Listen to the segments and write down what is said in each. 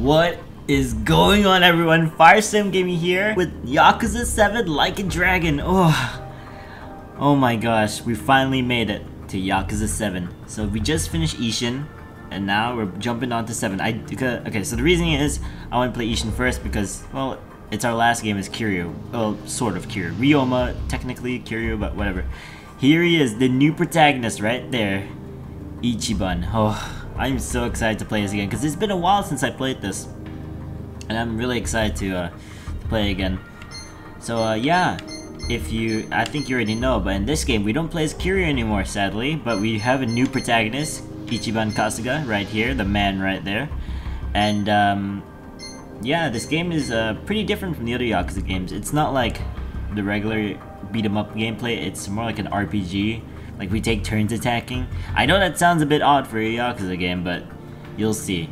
What is going on everyone? Firesim Gaming here with Yakuza 7 Like a Dragon. Oh, oh my gosh, we finally made it to Yakuza 7. So we just finished Ishin and now we're jumping on to 7. I Okay, so the reasoning is I want to play Ishin first because, well, it's our last game as Kiryu. Well, sort of Kiryu. Ryoma, technically Kiryu, but whatever. Here he is, the new protagonist right there. Ichiban. Oh, I'm so excited to play this again because it's been a while since I played this. And I'm really excited to, uh, to play again. So uh, yeah, if you, I think you already know, but in this game we don't play as Kiryu anymore sadly, but we have a new protagonist, Ichiban Kasuga, right here, the man right there. And um, yeah, this game is uh, pretty different from the other Yakuza games. It's not like the regular beat 'em up gameplay, it's more like an RPG like we take turns attacking. I know that sounds a bit odd for a Yakuza game, but you'll see.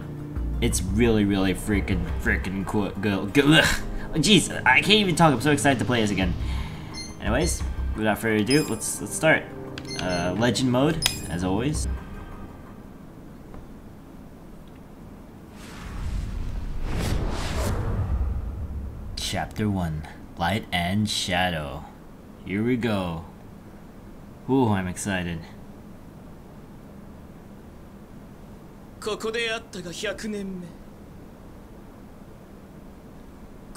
It's really, really freaking, freaking cool. Jeez, I can't even talk. I'm so excited to play this again. Anyways, without further ado, let's let's start. Uh, legend mode, as always. Chapter 1 Light and Shadow. Here we go. Ooh, I'm excited. ここであったが100年目。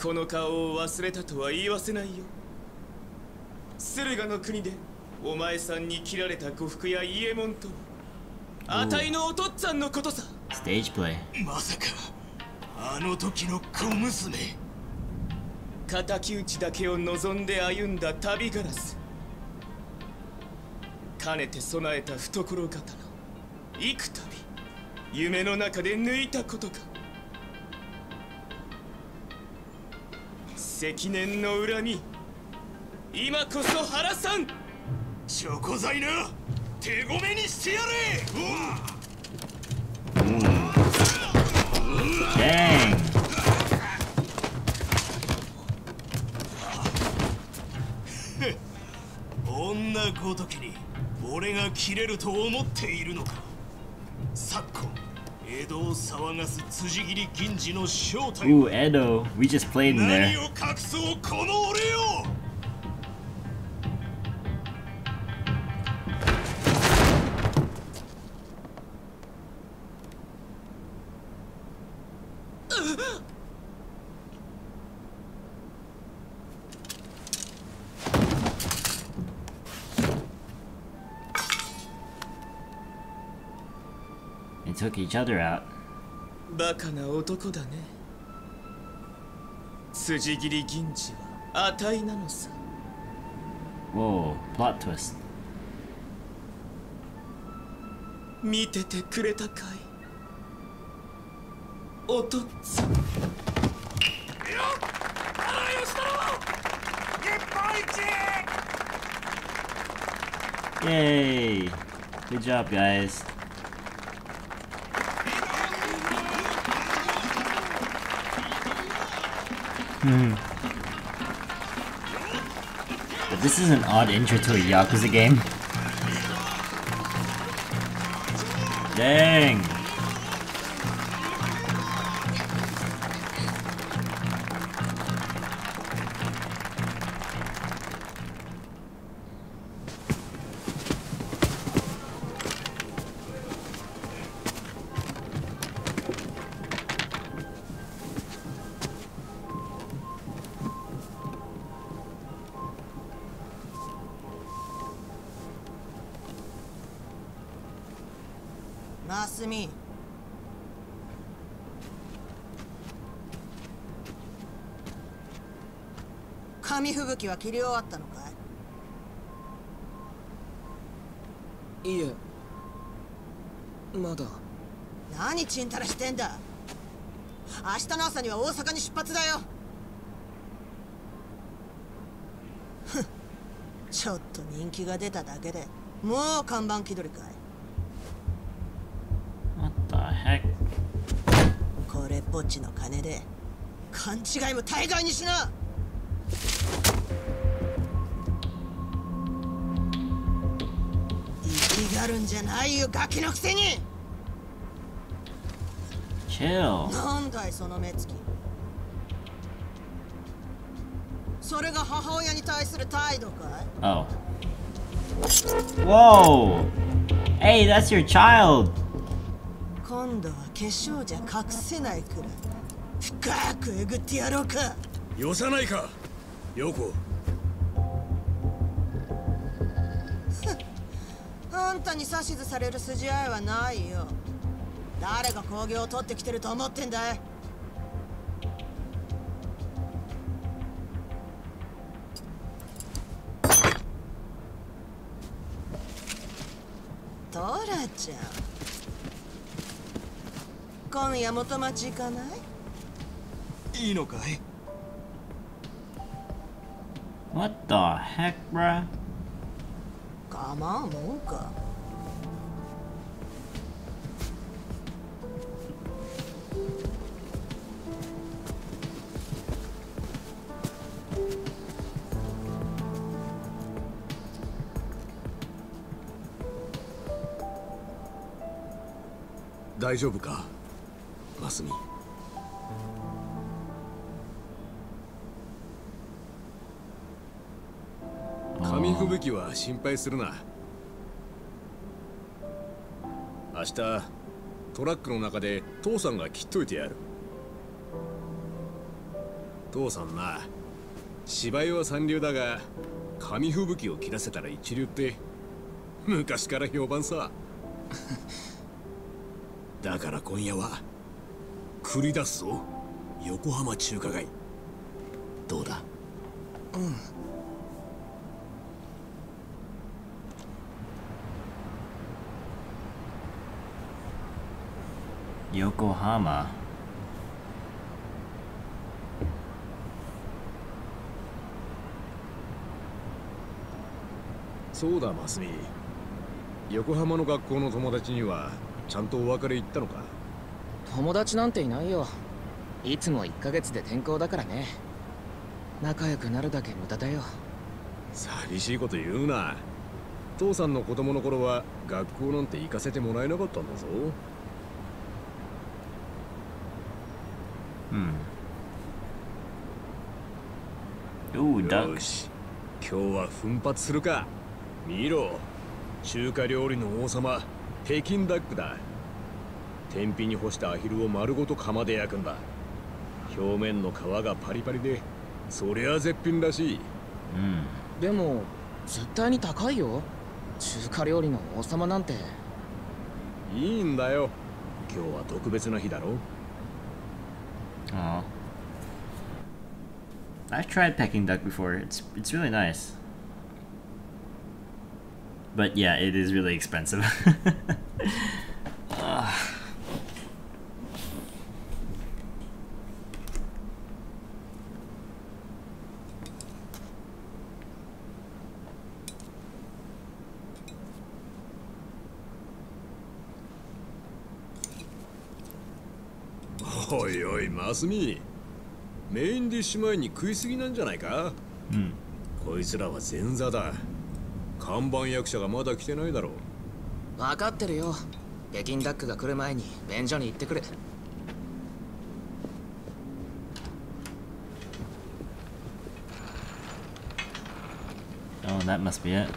この顔を忘れたとは言わせないよ。駿河の国でお前さんに切られた呉服や伊右衛門とあたいのお父っつぁんのことさ。Stage play. まさかあの時の小娘。敵討ちだけを望んで歩んだ旅ガラスかねて備えた懐刀。幾度夢の中で抜いたことか積年の恨み今こそ原さん。チョコ材な手ごめにしてやれ。Dang こん なごときに俺が切れると思っているのか？昨今江戸を騒がす辻斬り銀次の正体 Ooh, Edo. We just played in 何 there. を隠そうこの俺よ took each other out. バカな男だね辻斬り銀次は値なのさ Whoa, plot twist. 見ててくれたかいおとっつぁん Yay! Good job, guys. Hmm. But this is an odd intro to a Yakuza game. Dang!・ 切り終わったのかい？いえ。まだ。何ちんたらしてんだ？明日の朝には大阪に出発だよ。ちょっと人気が出ただけでもう看板気取りかい。What the heck? これっぽっちの金で勘違いも大概にしなじゃないよガキのくせに Okay. Chill. なんだいその目つきそれが母親に対する態度かい？Oh. Whoa! Hey, that's your child! 今度は化粧じゃ隠せないくらい深くえぐってやろうかよさないかたに指図される筋合いはないよ。誰が工業を取ってきてると思ってんだい？トラちゃん。今夜元町行かない？いいのかい？What the heck, bruh? 構うもんか大丈夫か？マスミ。紙吹雪は心配するな。明日トラックの中で父さんが切っといてやる。父さんな芝居は三流だが紙吹雪を切らせたら一流って。昔から評判さ だから今夜は繰り出すぞ。横浜中華街。どうだ？Yokohama. そうだマスミ。横浜の学校の友達にはちゃんとお別れ言ったのか？友達なんていないよ。いつも1ヶ月で転校だからね。仲良くなるだけ無駄だよ。寂しいこと言うな。父さんの子供の頃は学校なんて行かせてもらえなかったんだぞ。Hmm. Ooh, よ.し。今日は奮発するか。見ろ。中華料理の王様北京ダックだ天日に干したアヒルを丸ごと釜で焼くんだ表面の皮がパリパリでそりゃ絶品らしい Mm. でも絶対に高いよ中華料理の王様なんていいんだよ今日は特別な日だろ Aw. I've tried Peking duck before. It's it's really nice. But yeah, it is really expensive. Oh, おいおいマスミメインディッシュ前に食いすぎなんじゃないか？Hmm. こいつらは前座だ看板役者がまだ来てないだろう分かってるよ北京ダックが来る前に便所に行ってくる Oh, that must be it.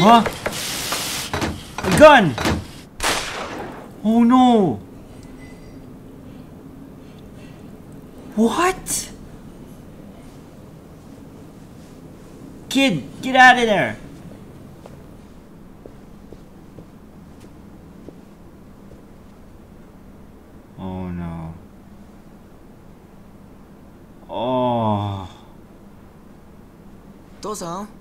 Huh? A gun! Oh no! What? Kid, get out of there! Oh no. Oh. 父さん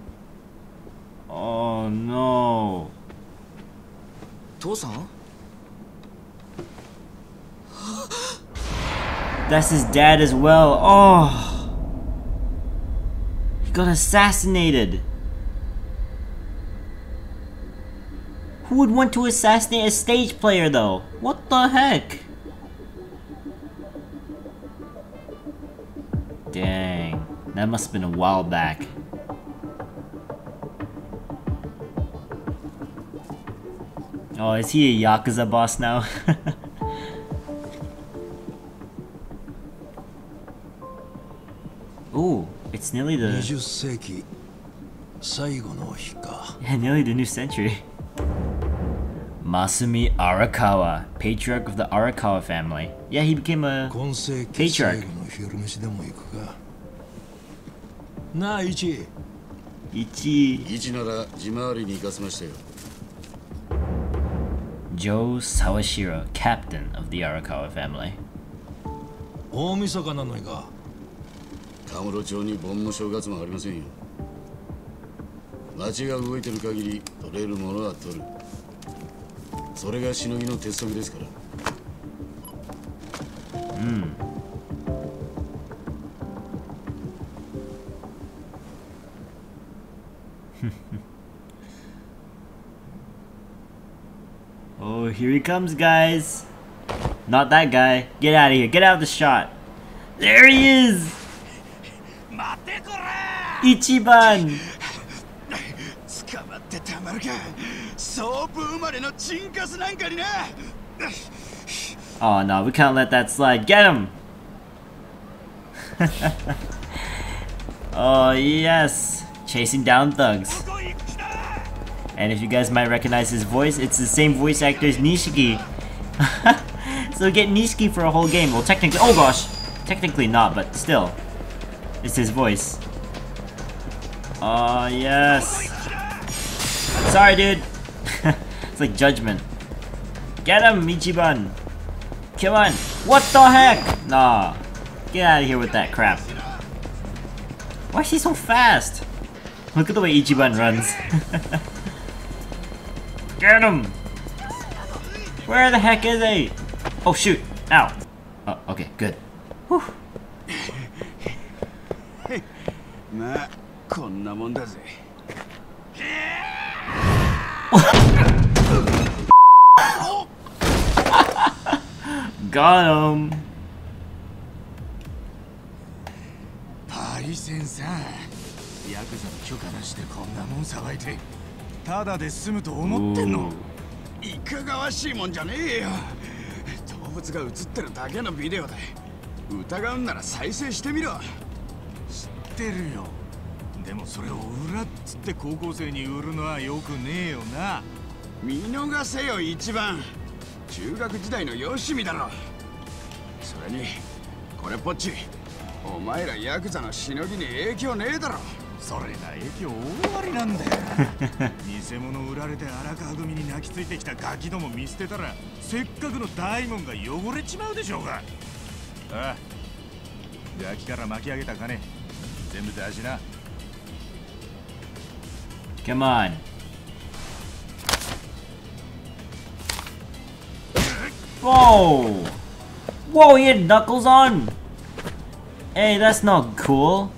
That's his dad as well. Oh. He got assassinated. Who would want to assassinate a stage player though? What the heck? Dang. That must have been a while back. Oh, is he a Yakuza boss now? it's nearly the 20世紀最後の日か yeah, nearly the new century. Masumi Arakawa, patriarch of the Arakawa family. Yeah, he became a 今世紀 Patriarch 最後の昼飯でも行くかなあイチ Ichi 一なら地回りに行かせましたよ Joe Sawashiro, captain of the Arakawa family. 大晦日なのにか カムロ町に盆も正月もありませんよ町が動いてる限り取れるものは取るそれがしのぎの鉄則ですから Oh, here he comes, guys. Not that guy. Get out of here. Get out of the shot. There he is. Ichiban. 捕まってたまるかソープ生まれのチンカスなんかにな Oh no, we can't let that slide. Get him. oh yes, chasing down thugs. And if you guys might recognize his voice, it's the same voice actor as Nishiki. so get Nishiki for a whole game. Well, technically, oh gosh, technically not, but still, it's his voice. Oh yes. Sorry, dude. it's like judgment. Get him, Ichiban. Come on. What the heck? Nah. Get out of here with that crap. Why is he so fast? Look at the way Ichiban runs. Get him! Where the heck is he? Oh shoot! Ow! Oh, okay, good. Whew. まあこんなもんだぜ。Got him! パイセンさん。ヤクザの許可なしでこんなもん騒いでただで済むと思ってんの.いかがわしいもんじゃねえよ。動物が映ってるだけのビデオで。疑うんなら再生してみろ。知ってるよでもそれを裏っつって高校生に売るのはよくねえよな。見逃せよ一番。中学時代のよしみだろ。それにこれっぽっち。お前らヤクザのしのぎに影響ねえだろ。それが影響大ありなんだよ。偽物売られて荒川組に泣きついてきたガキども見捨てたらせっかくの大門が汚れちまうでしょうが。ああガキから巻き上げた金全部出しな Come on. Whoa! Whoa, he had knuckles on! Hey, that's not cool.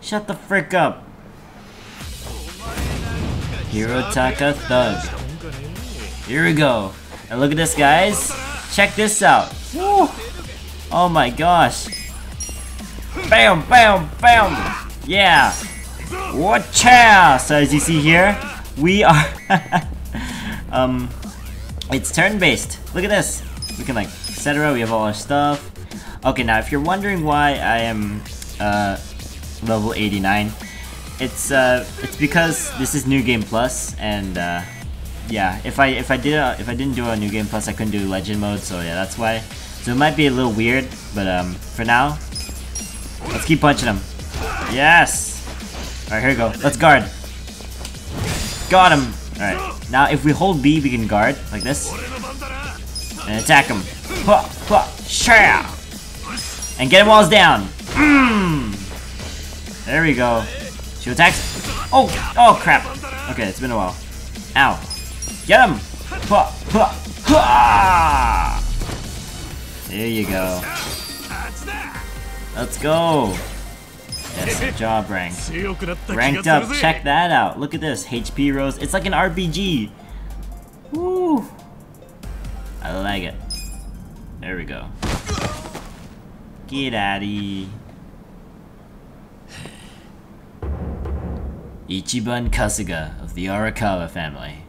Shut the frick up. Hirotaka Thug. Here we go. And look at this, guys. Check this out. Woo. Oh my gosh. Bam, bam, bam. Yeah. Watcha! So as you see here, we are... um, it's turn-based. Look at this. We can like, etc. We have all our stuff. Okay, now if you're wondering why I am uh, level 89, it's uh, it's because this is New Game Plus, and uh, yeah, if I if I did a, if I didn't do a New Game Plus, I couldn't do Legend mode, so yeah, that's why. So it might be a little weird, but um, for now, let's keep punching him. Yes. All right, here we go. Let's guard. Got him. All right. Now if we hold B, we can guard like this and attack him. And get him while down. Mm. There we go. Two attacks. Oh, oh crap. Okay, it's been a while. Ow. Get him. Ha, ha, ha. There you go. Let's go. Yes, job rank. Ranked up. Check that out. Look at this. HP rose. It's like an RPG. Woo. I like it. There we go. Get outta here. Ichiban Kasuga of the Arakawa family.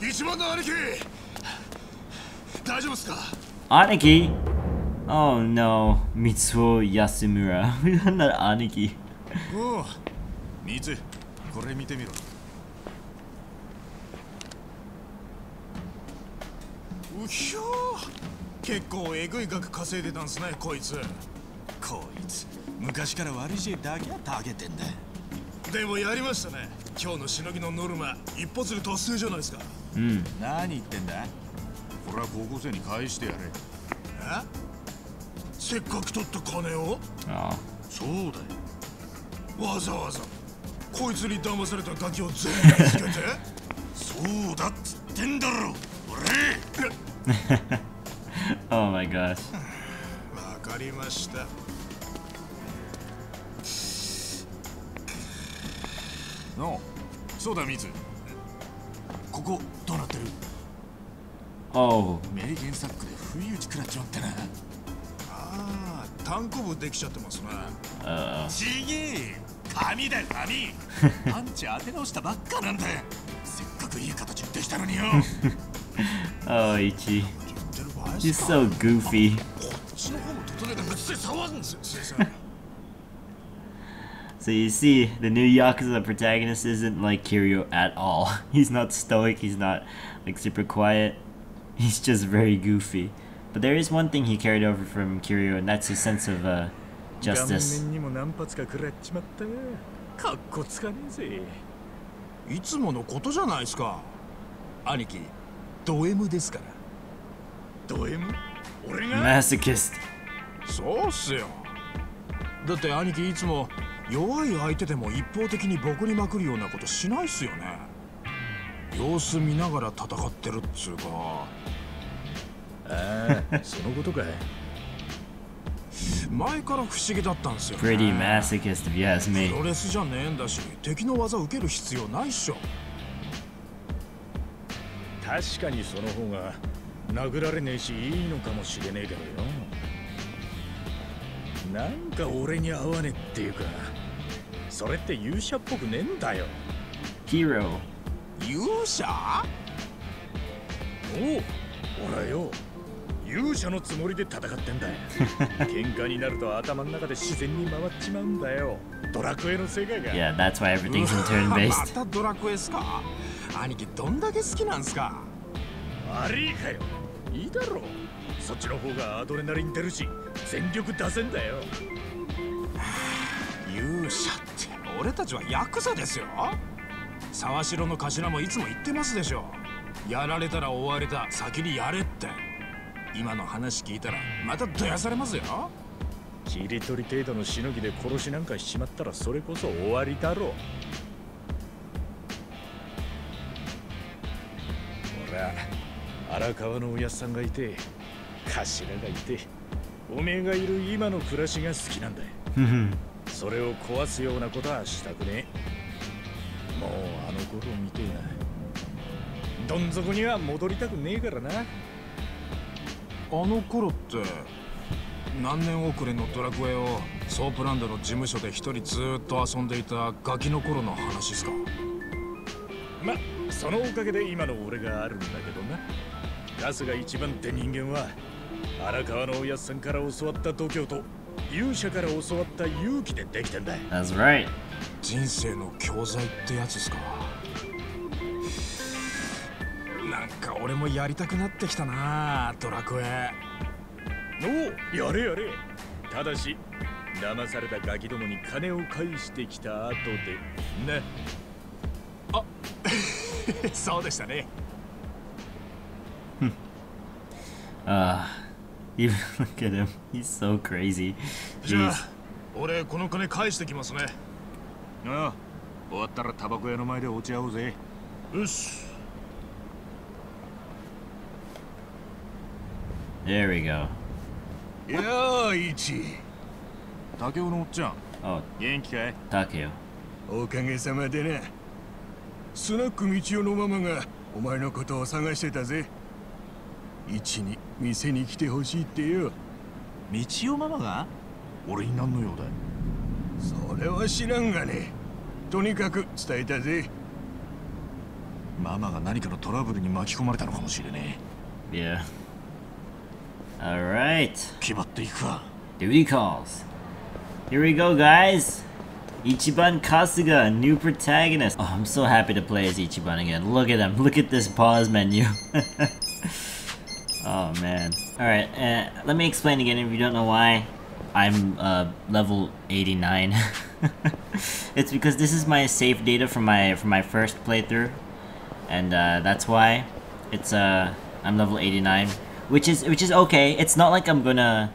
一番の兄貴大丈夫っすか Aniki? Oh no, Mitsuo Yasumura. Not Aniki. おうミツこれ見てみろうひょー結構えぐい額稼いでたんすねこいつこいつ昔から悪い知恵だけはたげてんだでもやりましたね。今日のしのぎのノルマ一発で達成じゃないですか。Hmm. 何言ってんだ？これは高校生に返してやれ。え？せっかく取った金を？Oh. そうだよ。わざわざ。こいつに騙されたガキを全部つけて？そうだっつってんだろ。俺。Oh my gosh. わかりましたの。そうだミツ。ここどうなってる？Oh. メリケンサックで不意打ち食らっちまってなああ単行部できちゃってますね。Uh. ちげえ紙だよ紙。パンチ当て直したばっかなんだよせっかくいい形できたのによ。Oh, Ichi. He's so goofy. So you see, the new Yakuza protagonist isn't like Kiryu at all. He's not stoic, he's not like super quiet. He's just very goofy. But there is one thing he carried over from Kiryu, and that's his sense of uh, 顔 justice. 面にも何発か食らっちまったがかっこつかねえぜいつものことじゃないですか兄貴ド M ですからド M? 俺が Masochist. そうっすよだって兄貴いつも 弱い相手でも一方的にボコりまくるようなことしないっすよね。様子見ながら戦ってるっつうか。ああ そのことかい。前から不思議だったんですよ、ね、Pretty masochist, if you ask プ me. ロレスじゃねえんだし敵の技受ける必要ないっしょ。確かにその方が殴られねえしいいのかもしれねえけどよ。なんか俺に合わねえっていうかそれって勇者っぽくねえんだよ。Hero. 勇者？おう俺はよ。勇者のつもりで戦ってんだよ。喧嘩になると頭の中で自然に回っちまうんだよ。ドラクエの世界が。Yeah, that's why everything's in turn ま based. たドラクエっすか？兄貴どんだけ好きなんすか？悪いかよ。いいだろう。そっちの方がアドレナリン出るし全力出せんだよ。勇者って俺たちはヤクザですよ。沢城の頭もいつも言ってますでしょ。やられたら終わりだ先にやれって。今の話聞いたらまたどやされますよ。切り取り程度のしのぎで殺しなんかしちまったらそれこそ終わりだろう。俺は荒川のおやっさんがいて頭がいておめえがいる今の暮らしが好きなんだよそれを壊すようなことはしたくねえ。もうあの頃みてえな。どん底には戻りたくねえからな。あの頃って何年遅れのドラクエをソープランドの事務所で一人ずーっと遊んでいたガキの頃の話っすか？まそのおかげで今の俺があるんだけどな。ガスが一番って人間は荒川のおやっさんから教わった度胸と勇者から教わった勇気でできてんだ。That's right. 人生の教材ってやつですか。なんか俺もやりたくなってきたなドラクエ。おやれやれ。ただし騙されたガキどもに金を返してきた後でね。あ そうでしたね。Uh, even look at him. He's so crazy. じゃ Jeez. あ俺この金返してきますねああ終わったらタバコ屋の前で落ち合おうぜよし There we go. いやあイチ竹雄のおっちゃん Oh, 元気かい？Takeo. おかげさまでなスナック道夫のママがお前のことを探してたぜ一に店に来てほしいってよ道夫ママが俺に何の用だいそれは知らんがねとにかく伝えたぜママが何かのトラブルに巻き込まれたのかもしれね Yeah. Alright. え気張っていくか Duty calls. Here we go, guys. Ichiban Kasuga, new protagonist. Oh, I'm so happy to play as Ichiban again. Look at him. Look at this pause menu. Oh, man. Alright, uh, let me explain again if you don't know why I'm uh, level 89. it's because this is my save data from my from my first playthrough. And uh, that's why it's uh I'm level 89. Which is which is okay. It's not like I'm gonna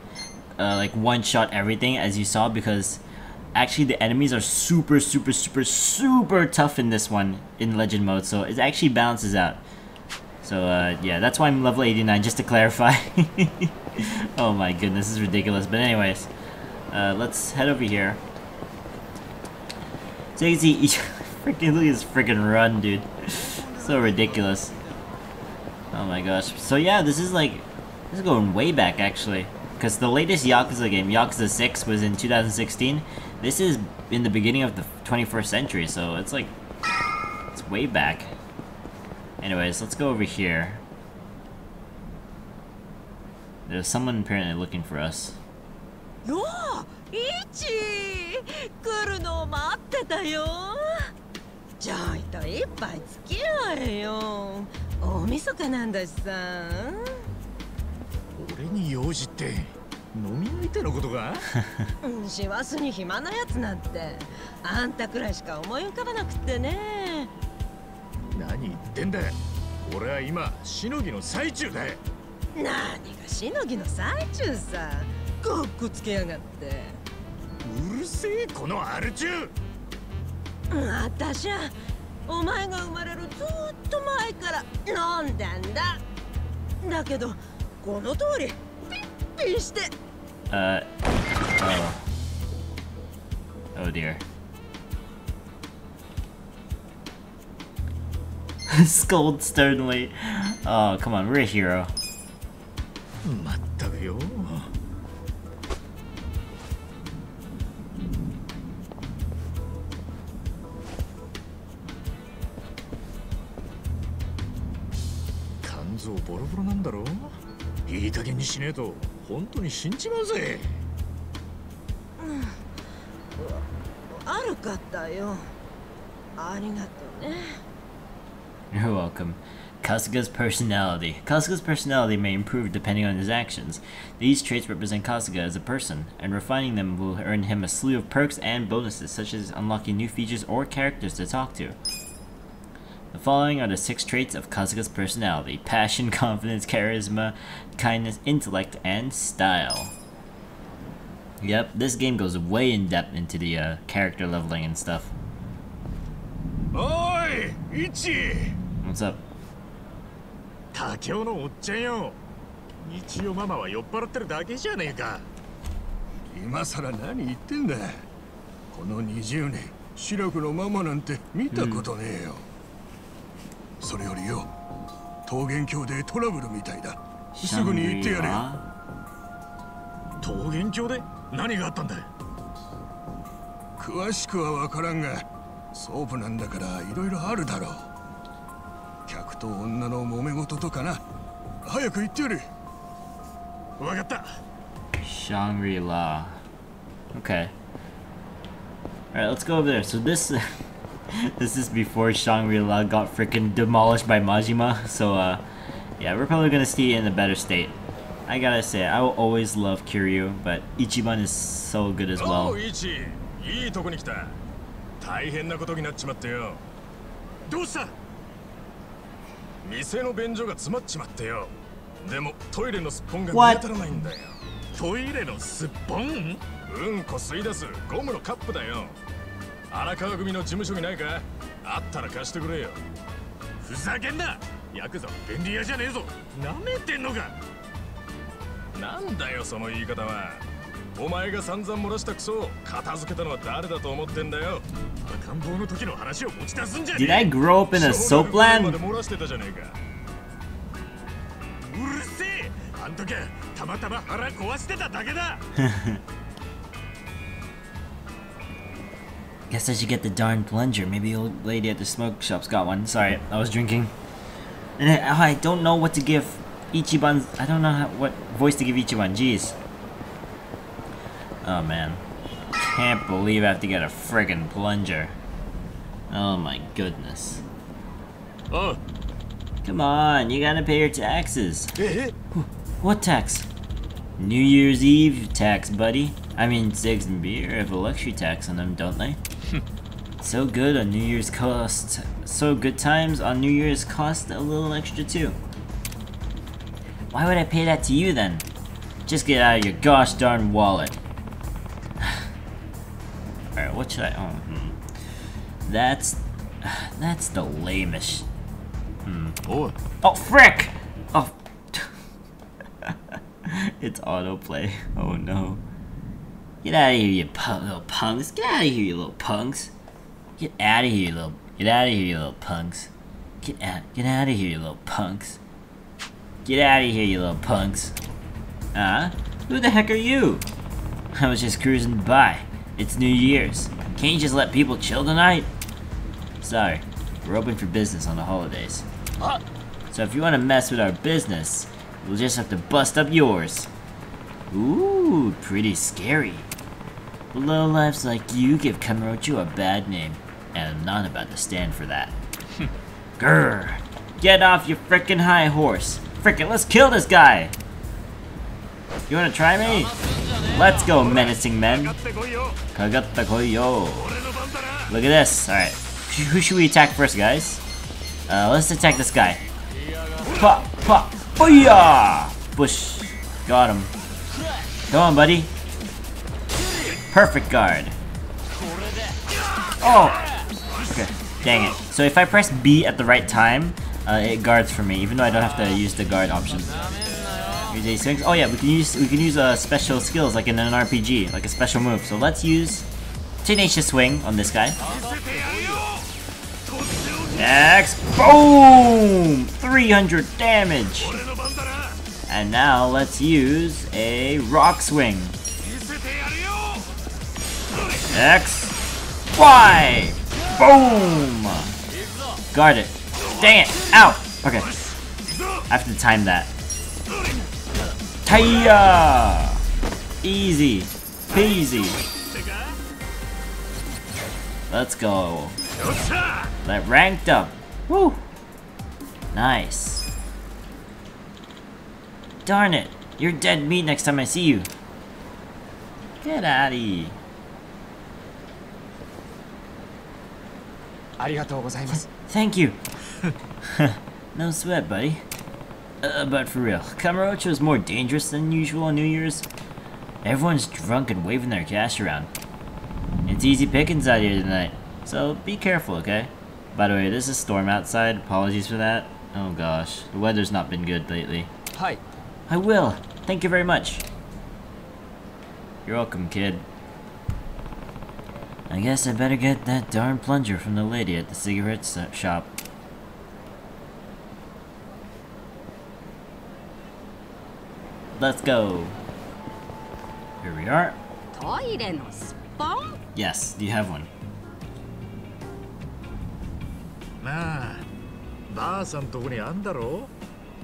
uh, like one shot everything as you saw because actually the enemies are super super super super tough in this one in legend mode so it actually balances out so uh, yeah that's why I'm level 89 just to clarify. Oh my goodness this is ridiculous. But anyways uh, let's head over here. So you can see freaking look at this freaking run dude. So ridiculous. Oh my gosh. So yeah this is like this is going way back actually. Because the latest Yakuza game, Yakuza 6, was in 2016. This is in the beginning of the 21st century, so it's like, it's way back. Anyways, let's go over here. There's someone apparently looking for us. よあイチ来るのを待ってたよ。ちょいと一杯付き合えよ。大晦日なんだしさ。俺に用事って飲み相手のことか？うん師走に暇なやつなんて。あんたくらいしか思い浮かばなくってね何言ってんだ。俺は今しのぎの最中だ。何がしのぎの最中さ。かっこつけやがって。うるせえこのアル中。うんあたしゃお前が生まれるずーっと前から飲んでんだ。だけどこの通りピッピして。Uh, oh. Oh dear. Scold sternly. Oh, come on, we're a hero. まったくよ肝臓ボロボロなんだろいい加減にしねえと本当に死んじまうぜ悪かったよありがとうね You're welcome. Kasuga's personality. Kasuga's personality may improve depending on his actions. These traits represent Kasuga as a person, and refining them will earn him a slew of perks and bonuses, such as unlocking new features or characters to talk to. The following are the six traits of Kasuga's personality passion, confidence, charisma, kindness, intellect, and style. Yep, this game goes way in depth into the uh, character leveling and stuff. Oi! Ichi! What's up? 竹雄のおっちゃんよ。日曜ママは酔っ払ってるだけじゃねえか。今さら何言ってんだ。この20年白くのママなんて見たことねえよ、それよりよ桃源郷でトラブルみたいだ。すぐに行ってやれよ?桃源郷で？何があったんだ詳しくは分からんがソープなんだからいろいろあるだろう客と女の揉め事とかな早く行ってやれわかった Shangri-La. Okay. Alright, let's go over there. So this this is before Shangri-La got freaking demolished by Majima. So uh yeah, we're probably gonna see it in a better state. I gotta say, I will always love Kiryu, but Ichiban is so good as お well. うイチいいとこに来た大変なことになっちまってよどうした店の便所が詰まっちまってよ。でもトイレのすっぽんが見？当たらないんだよ。トイレのすっぽん？うんこ吸い出すゴムのカップだよ。荒川組の事務所にないか？あったら貸してくれよ。ふざけんな！ヤクザは便利屋じゃねえぞ。なめてんのか？なんだよその言い方はお前が散々漏らしたクソを片付けたのは誰だと思ってんだよ赤ん坊の時の話を持ち出すんじゃねえ Did I grow up in a 小 soap 学生ま land? で漏らしてたじゃねえかうるせえあん時はたまたま腹壊してただけだ Guess I should get the darn plunger. Maybe the old lady at the smoke shop's got one. Sorry, I was drinking. And I, oh, I don't know what to give Ichiban. I don't know how, what voice to give Ichiban. Jeez. Oh man. Can't believe I have to get a friggin' plunger. Oh my goodness. Oh. Come on, you gotta pay your taxes. what tax? New Year's Eve tax, buddy. I mean, cigs and beer have a luxury tax on them, don't they? so good on New Year's cost. So good times on New Year's cost a little extra too. Why would I pay that to you then? Just get out of your gosh darn wallet. Alright, what should I. Oh, hmm. That's. That's the lamest. Hmm. おい Oh, frick! Oh. it's autoplay. Oh no. Get out of here, you pu- little punks. Get out of here, you little punks. Get out of here, you little. Get out of here, you little punks. Get out. Get out of here, you little punks. Get out of here, you little punks. Huh? Who the heck are you? I was just cruising by. It's New Year's. Can't you just let people chill tonight? Sorry, we're open for business on the holidays. So if you want to mess with our business, we'll just have to bust up yours. Ooh, pretty scary. Lowlifes like you give Kamurocho a bad name, and I'm not about to stand for that. Grr! Get off your frickin' high horse! Frickin', let's kill this guy! You wanna try me? Let's go, menacing men. Kagatta koyo. Look at this. Alright. Who should we attack first, guys? Uh, let's attack this guy. Pop, pop, booyah! Bush. Got him. Come on, buddy. Perfect guard. Oh! Okay. Dang it. So if I press B at the right time, uh, it guards for me, even though I don't have to use the guard option. Six. Oh yeah, we can use we can use uh, special skills like in an RPG, like a special move. So let's use Tenacious Swing on this guy. Next, boom! 300 damage. And now let's use a Rock Swing. X, Y, boom! Guard it. Dang it! Ow! Okay. I have to time that. Taya! Easy. Peasy. Let's go. よっしゃ That ranked up. Woo! Nice. Darn it! You're dead meat next time I see you. Get out of here. ありがとうございます Thank you. no sweat, buddy. Uh, but for real, Kamurocho is more dangerous than usual on New Year's. Everyone's drunk and waving their cash around. It's easy pickings out here tonight, so be careful, okay? By the way, there's a storm outside. Apologies for that. Oh gosh, the weather's not been good lately. Hi. I will. Thank you very much. You're welcome, kid. I guess I better get that darn plunger from the lady at the cigarette shop. Let's go. Here we are. トイレのスッポン? Yes, do you have one? なあばあさんとこにあんだろ?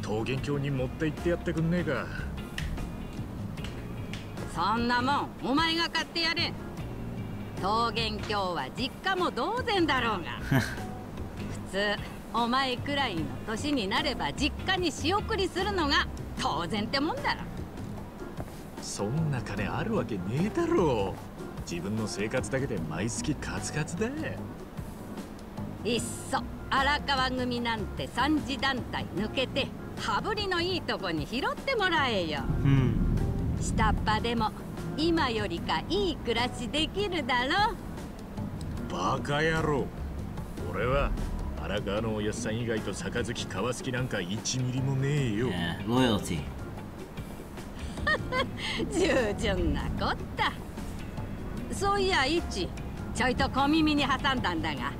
桃源郷に持って行ってやってくんねえかそんなもんお前が買ってやれ桃源郷は実家も同然だろうが 普通お前くらいの年になれば実家に仕送りするのが当然ってもんだろ。そんな金あるわけねえだろ。自分の生活だけで毎月カツカツだ。いっそ荒川組なんて三次団体抜けて羽振りのいいとこに拾ってもらえよ。Hmm. 下っ端でも今よりかいい暮らしできるだろバカ野郎。俺は荒川のおやっさん以外と杯交わす気なんか1ミリもねえよ。Yeah, loyalty. 従順なこった。そういやイチちょいと小耳に挟んだんだが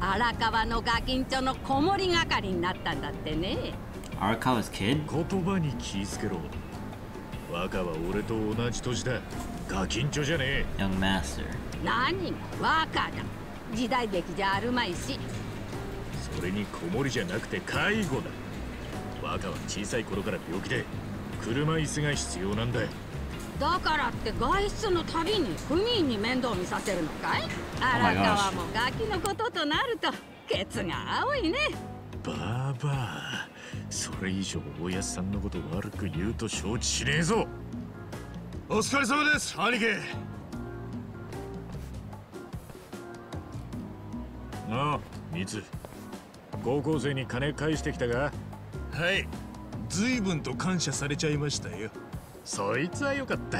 荒川のガキンチョの子守係になったんだってね。Arakawa's kid? 言葉に気ぃつけろ。若は俺と同じ年だ。ガキンチョじゃねえ。Young master. 何が若だ。時代劇じゃあるまいしそれに子守じゃなくて介護だ。若は小さい頃から病気で車椅子が必要なんだだからって外出のたびに組員に面倒見させるのかい？荒川もガキのこととなるとケツが青いね。バーバーそれ以上おやさんのこと悪く言うと承知しねえぞ。お疲れ様です兄貴。ああミツ高校生に金返してきたが。はい。随分と感謝されちゃいましたよ。そいつはよかった。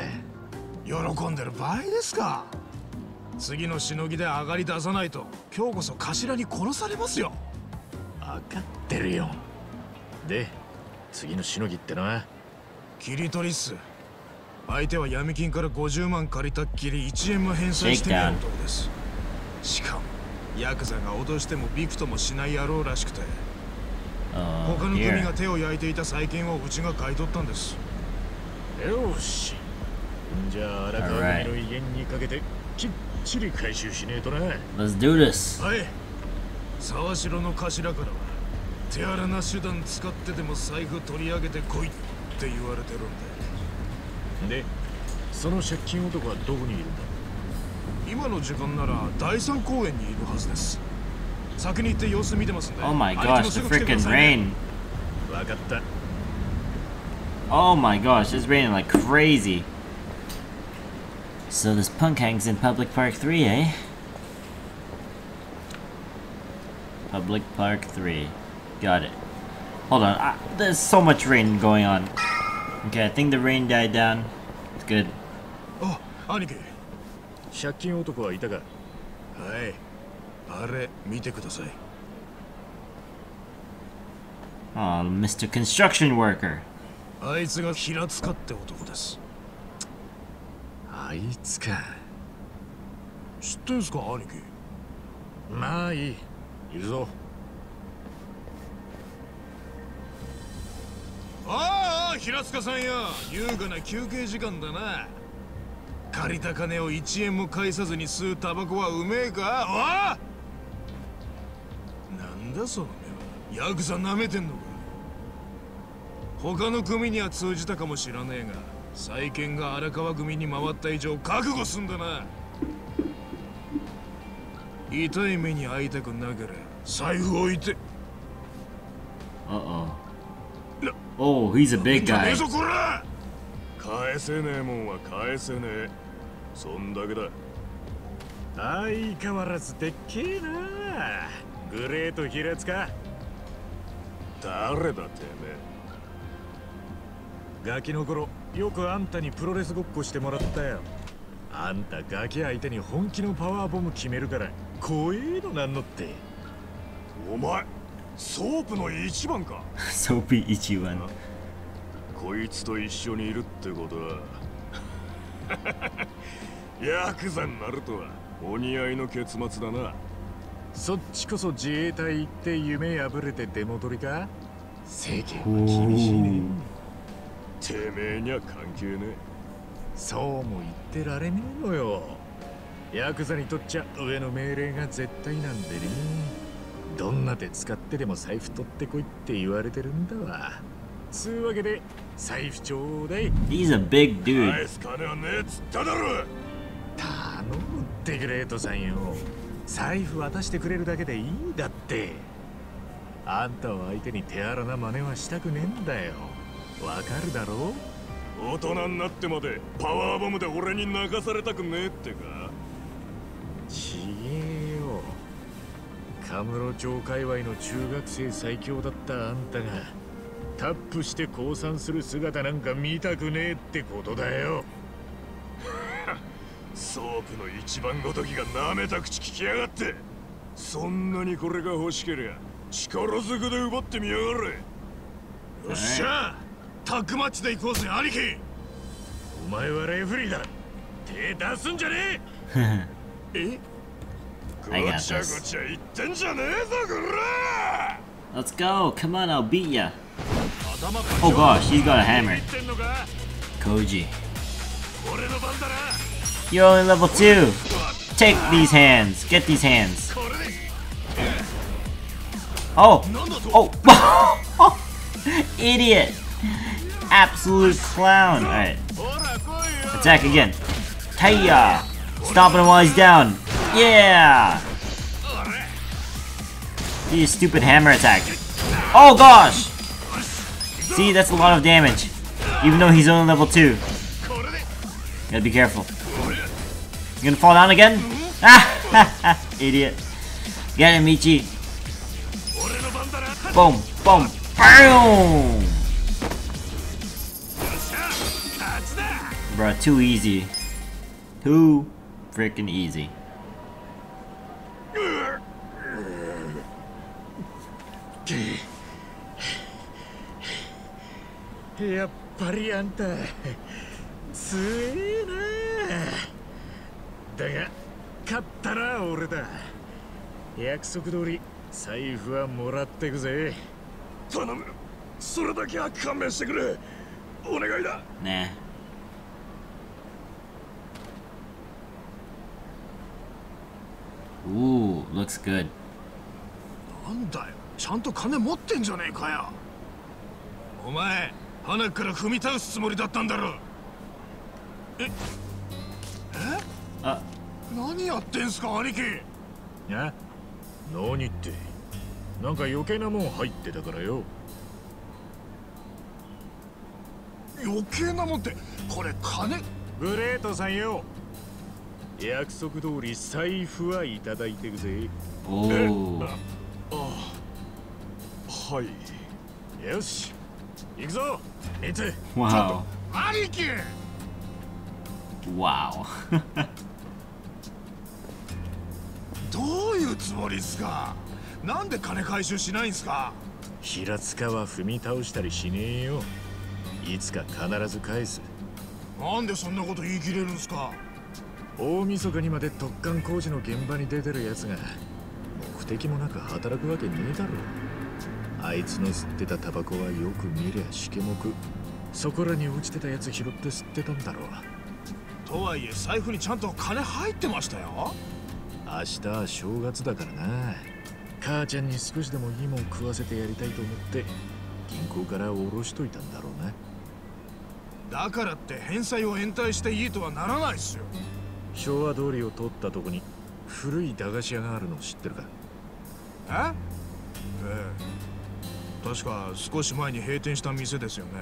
喜んでる場合ですか。次のしのぎで上がり出さないと今日こそ頭に殺されますよ。分かってるよ。で次のしのぎってのは？切り取りっす。相手は闇金から50万借りたっきり1円も返済してない男です。しかもヤクザが脅してもびくともしない野郎らしくて Oh, 他の組.が手を焼いていた債権をうちが買い取ったんです。よし。じゃあ荒川組の威厳にかけてきっちり回収しねえとな。Let's do this. はい。沢城の頭からは手荒な手段使ってでも財布取り上げてこいって言われてるんで。でその借金男はどこにいるんだ？今の時間なら第三公園にいるはずです先に行って様子見てますんで Oh my 兄貴も gosh, す the ぐ来てくだ freaking さいね rain. 分かった Oh my gosh, it's raining like crazy. So this punk hangs in Public Park 3, eh? Public Park 3. Got it. Hold on, I, there's so much rain going on. Okay, I think the rain died down. It's good. あ兄貴 借金男はいたか？はい。あれ見てください。Oh, Mr. Construction Worker. あいつが平塚って男です。あいつか。知ってんすか？兄貴。まあいい。いるぞ。ああ平塚さんや優雅な休憩時間だな借りた金を1円も返さずに吸うタバコはうめえか？あなんだその目は。ヤクザ舐めてんのか？他の組には通じたかもしらねえが債権が荒川組に回った以上覚悟すんだな。痛い目に遭いたくなければ財布置いて。Uh oh. Oh, he's a big guy. 返せねえもんは返せねえそんだけだ。相変わらずでっけえな。グレート平塚誰だてめガキの頃よくあんたにプロレスごっこしてもらったよ。あんたガキ相手に本気のパワーボム決めるから怖えのなんのって。えお前ソープの一番か。Soapy Ichiban. こいつと一緒にいるってことはヤクザになるとはお似合いの結末だな。そっちこそ自衛隊行って夢破れて出戻りか？世間は厳しいね。てめえには関係ねえそうも言ってられねえのよ。ヤクザにとっちゃ上の命令が絶対なんでね。どんな手使ってでも財布取ってこいって言われてるんだわ。つうわけで財布ちょうだい。He's a big え dude. 返す金はねえっつっただろ頼むってグレートさんよ。財布渡してくれるだけでいいんだって。あんたを相手に手荒な真似はしたくねえんだよ。わかるだろ大人になってまでパワーボムで俺に泣かされたくねえってか。ちげえよ。神室町界隈の中学生最強だったあんたがタップして降参する姿なんか見たくねえってことだよソープの一番ごときが舐めた口聞きやがってそんなにこれが欲しけりゃ力ずくで奪ってみやがれよっしゃタッグマッチで行こうぜ兄貴お前はレフリーだ手出すんじゃねえ え？ごちゃご.ちゃ言ってんじゃねえぞこら Let's go. Come on, I'll beat ya. 頭 Oh gosh, he's got a hammer. Koji. 俺の番だな You're only level 2! Take these hands! Get these hands! Oh! Oh! Idiot! Absolute clown! Alright. Attack again. Taya! Stopping him while he's down! Yeah! You stupid hammer attack. Oh gosh! See, that's a lot of damage. Even though he's only level 2. Gotta be careful. You gonna fall down again? Ah! Idiot. Get him, Michi. 俺の番だな Boom, boom, boom! 立つだ Bruh, too easy. Too freaking easy. やっぱりあんた強えな だが勝ったら俺だ。約束通り財布はもらってくぜ。頼む。それだけは勘弁してくれ。お願いだ。Nah. Ooh, looks good. なんだよ。ちゃんと金持ってんじゃねえかよ。お前花から踏み倒すつもりだったんだろ。え？え？Uh, 何やってんすか兄貴。な何って？なんか余計なもん入ってたからよ。余計なもんってこれ金？グレートさんよ。約束通り財布はいただいてくぜ。oh. はい。よし。行くぞ。ネツ Wow. 兄貴。Wow. どういうつもりっすか？なんで金回収しないんすか？平塚は踏み倒したりしねえよ。いつか必ず返す。なんでそんなこと言い切れるんすか？大晦日にまで突貫工事の現場に出てるやつが目的もなく働くわけねえだろあいつの吸ってたタバコはよく見りゃしけもく。そこらに落ちてたやつ拾って吸ってたんだろとはいえ財布にちゃんと金入ってましたよ明日は正月だからな。母ちゃんに少しでもいいもん食わせてやりたいと思って銀行から下ろしといたんだろうな。だからって返済を延滞していいとはならないっすよ。昭和通りを通ったとこに古い駄菓子屋があるの知ってるか？え？ええ。確か少し前に閉店した店ですよね。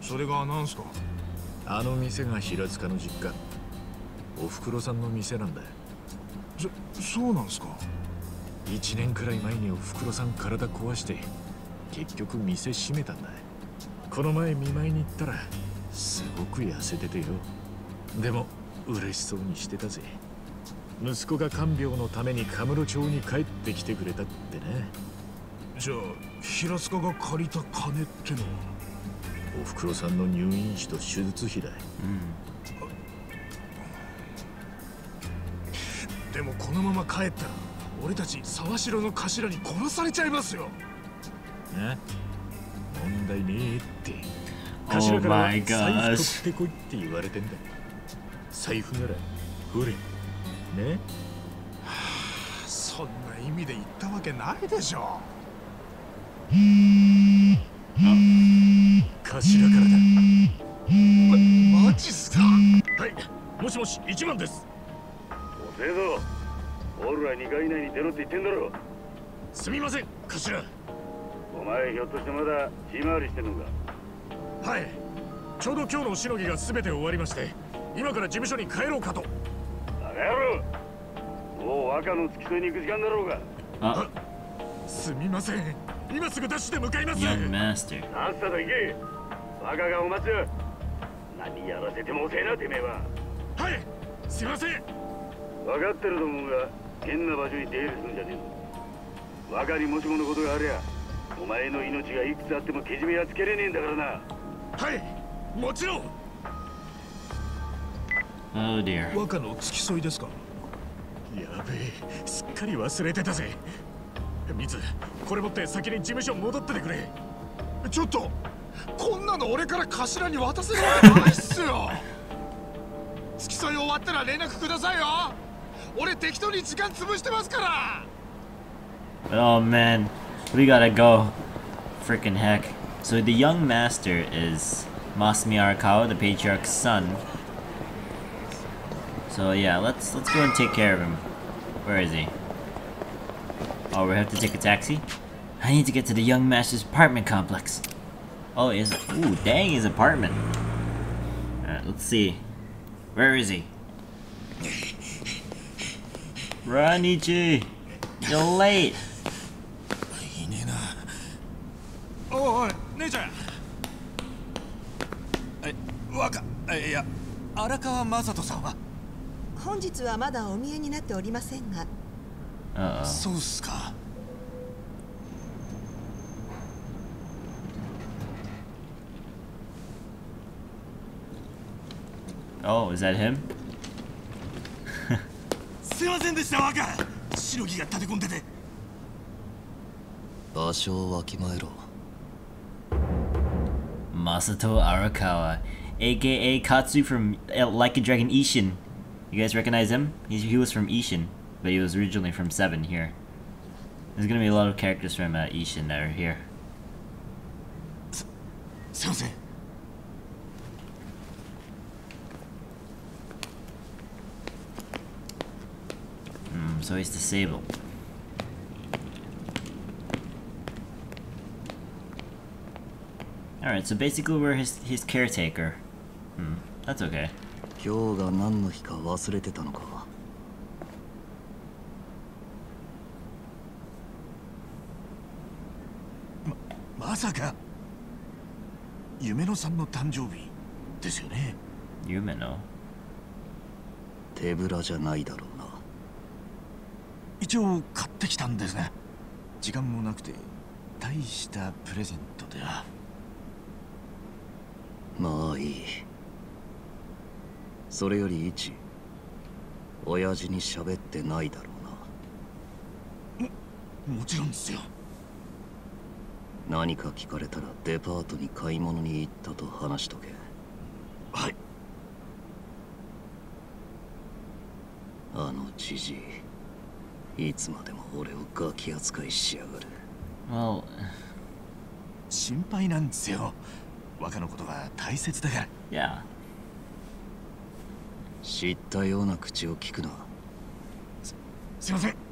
それが何すか？あの店が平塚の実家。おふくろさんの店なんだそそうなんすか？1年くらい前におふくろさん体壊して結局店閉めたんだ。この前見舞いに行ったらすごく痩せててよ。でも嬉しそうにしてたぜ。息子が看病のためにカムロ町に帰ってきてくれたってね。じゃあ平塚が借りた金ってのは？おふくろさんの入院費と手術費だ。Mm. でもこのまま帰ったら俺たち沢城の頭に殺されちゃいますよ。な問題ねえって。Oh 頭から財布.取ってこいって言われてんだ。財布ならほれ。ね。そんな意味で言ったわけないでしょ。頭からだ。ま、マジっすか。はいもしもし一番です遅えぞ。俺ら2回以内に出ろって言ってんだろ。すみません頭。お前ひょっとしてまだ日回りしてんのか。はい。ちょうど今日のしのぎが全て終わりまして今から事務所に帰ろうかと。バカ野郎。もう若の付き添いに行く時間だろうが。Oh, すみません。今すぐダッシュで向かいます。Young master. さっさと行け。若がお待ちだ何やらせても遅えなてめえは。はい。すいません分かってると思うが変な場所に出入りするんじゃねえぞ。若にもしものことがありゃお前の命がいくつあってもけじめはつけれねえんだからな。はいもちろん。Oh dear. 若の付き添いですか？やべえすっかり忘れてたぜ。ミツこれ持って先に事務所戻っててくれ。ちょっとこんなの俺から頭に渡せるわけない。っすよ付き添い終わったら連絡くださいよ 俺適当に時間潰してますから Oh man, we gotta go. Freaking heck. So the young master is Masumi Arakawa, the patriarch's son. So yeah, let's let's go and take care of him. Where is he? Oh, we have to take a taxi? I need to get to the young master's apartment complex. Oh, is ooh, dang his apartment. Alright, let's see. Where is he? Run, Ichi! You're late! いねえなおいおい姉ちゃんえ若えいや荒川雅人さんは？本日はまだお見えになっておりませんが Uh oh. そうっすか Oh, is that him? すいませんでした若しのぎが立て込んでて場所をわきまえろ Masato Arakawa, aka Katsu from uh, Like a Dragon Ishin. You guys recognize him? He's, he was from Ishin, but he was originally from 7 here. There's gonna be a lot of characters from uh, Ishin that are here. すいません Mm, so he's disabled. Alright, so basically we're his, his caretaker. Hmm, that's okay. 今日が何の日か忘れてたのかまさか夢野さんの誕生日ですよね Yumeno. 手ぶらじゃないだろうな一応買ってきたんですが時間もなくて大したプレゼントでは。まあいい。それより一親父に喋ってないだろうもちろんですよ。な何か聞かれたらデパートに買い物に行ったと話しとけ。はい。あのじじいいつまでも俺をガキ扱いしやがる。Well, 心配なんですよ。若のことが大切だから。Yeah. 知ったような口を聞くな。すいません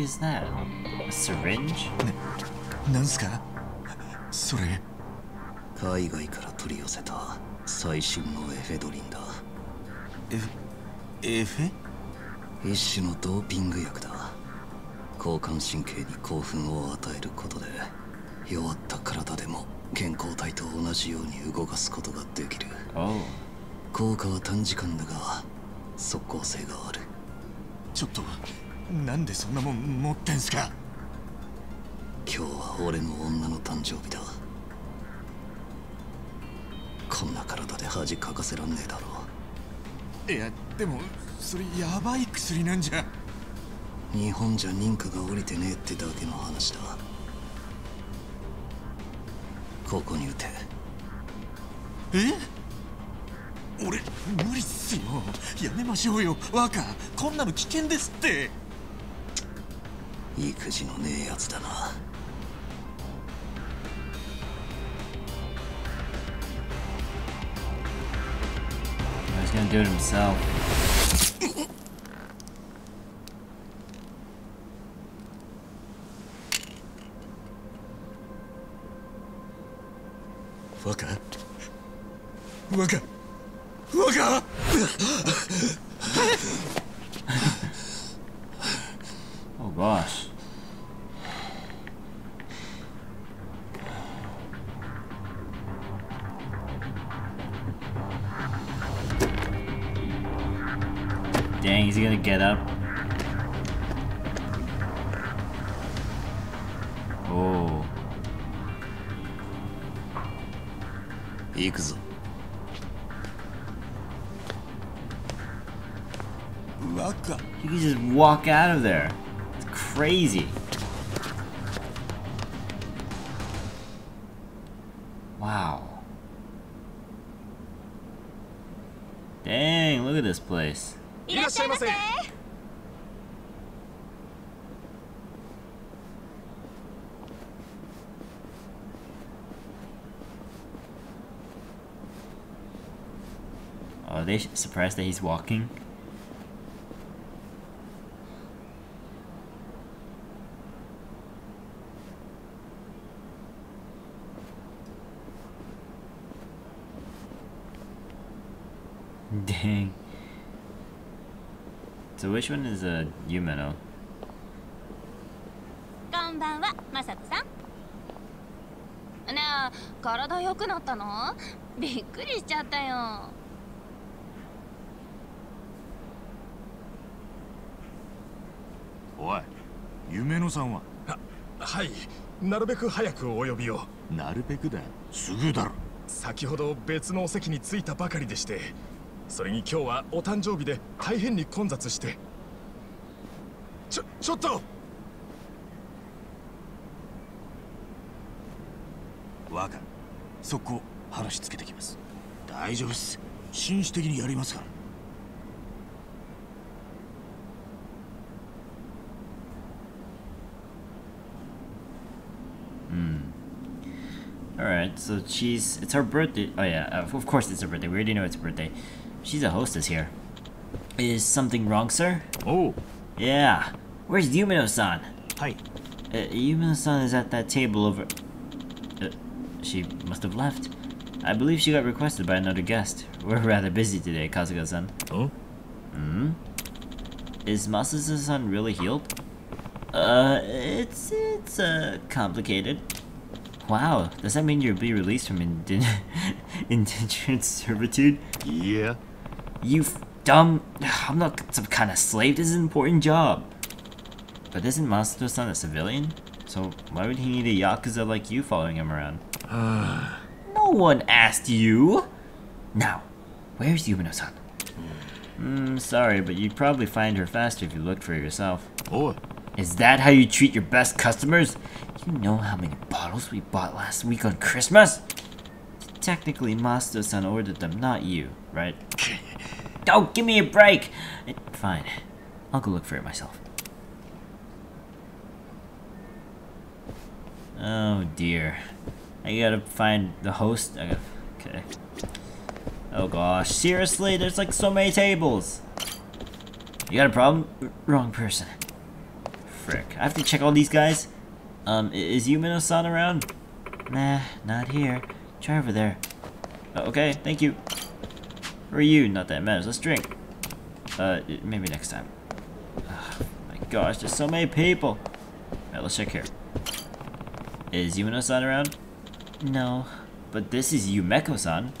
is that? A syringe? なんすか？それ。海外から取り寄せた最新のエフェドリンだ。エフェ？一種のドーピング薬だ。交感神経に興奮を与えることで弱った体でも健康体と同じように動かすことができる。Oh. 効果は短時間だが即効性がある。ちょっとなんでそんなもん持ってんすか？今日は俺の女の誕生日だ。こんな体で恥かかせらんねえだろ。いやでもそれヤバい薬なんじゃ。日本じゃ認可が下りてねえってだけの話だ。ここに撃て。え？俺無理っすよ。やめましょうよ。若こんなの危険ですって育児のねえやつだな do it himself. Waka? Waka? Waka? Oh gosh. is he gonna get up? Oh. 行くぞ Waka? You can just walk out of there. It's crazy. they surprised that he's walking? Dang. So which one is uh, Yumeno? こんばんは、まさとさん。ねえ、体良くなったのびっくりしちゃったよ。 夢野さんは？はい。なるべく早くお呼びを。なるべくだすぐだろ。先ほど別のお席に着いたばかりでしてそれに今日はお誕生日で大変に混雑して。ちょちょっと！若速攻話つけてきます。大丈夫っす。紳士的にやりますから so she's. It's her birthday. Oh, yeah, of of course it's her birthday. We already know it's her birthday. She's a hostess here. Is something wrong, sir? Oh. Yeah. Where's Yumino san? Hi. Uh, Yumino san is at that table over. Uh, she must have left. I believe she got requested by another guest. We're rather busy today, Kazuga san. Oh? Hmm? Is Masuza san really healed? Uh, it's. it's, uh, complicated. Wow, does that mean you'll be released from inden indentured servitude? Yeah. You dumb. I'm not some kind of slave. This is an important job. But isn't Masato-san a civilian? So why would he need a yakuza like you following him around? no one asked you. Now, where's Yumino-san? Hmm, sorry, but you'd probably find her faster if you looked for her yourself. Oh. Is that how you treat your best customers? You know how many bottles we bought last week on Christmas? Technically, Master-san ordered them, not you, right? Don't oh, give me a break! Fine. I'll go look for it myself. Oh dear. I gotta find the host. I gotta, okay. Oh gosh, seriously? There's like so many tables. You got a problem? R- wrong person. Frick. I have to check all these guys? Um, is Yumino-san around? Nah, not here. Try over there. Oh, okay, thank you. Are you? Not that matters. Let's drink. Uh, maybe next time. Ah, my gosh, there's so many people. Alright, let's check here. Is Yumino-san around? No, but this is Yumeko-san.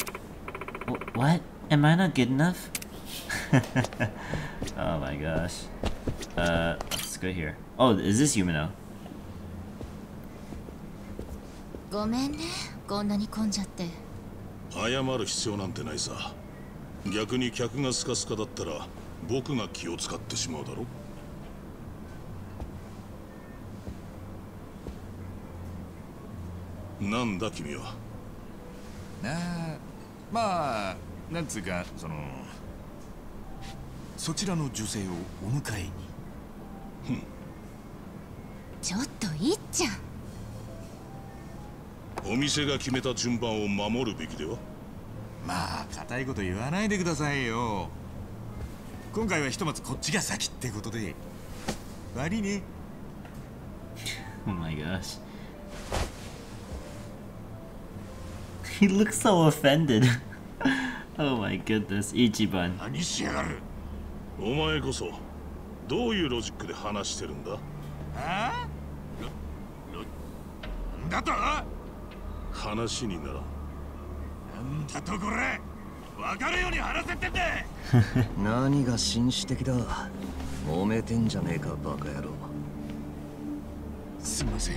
What? Am I not good enough? oh my gosh. Uh, let's go here. Oh, is this Yumino? ごめんね、こんなに混んじゃって。謝る必要なんてないさ。逆に客がスカスカだったら僕が気を使ってしまうだろ。なんだ君は？なあまあなんつうかそのそちらの女性をお迎えに。ちょっといっちゃんお店が決めた順番を守るべきでは？まあ固いこと言わないでくださいよ。今回はひとまずこっちが先ってことで。悪いね。Oh my gosh. He looks so offended. oh my goodness, Ichiban. 何しやがる。お前こそどういうロジックで話してるんだ？あなんだと？話にならん。なんだとこれ分かるように話せってんだ。何が紳士的だ。揉めてんじゃねえかバカ野郎。すみません。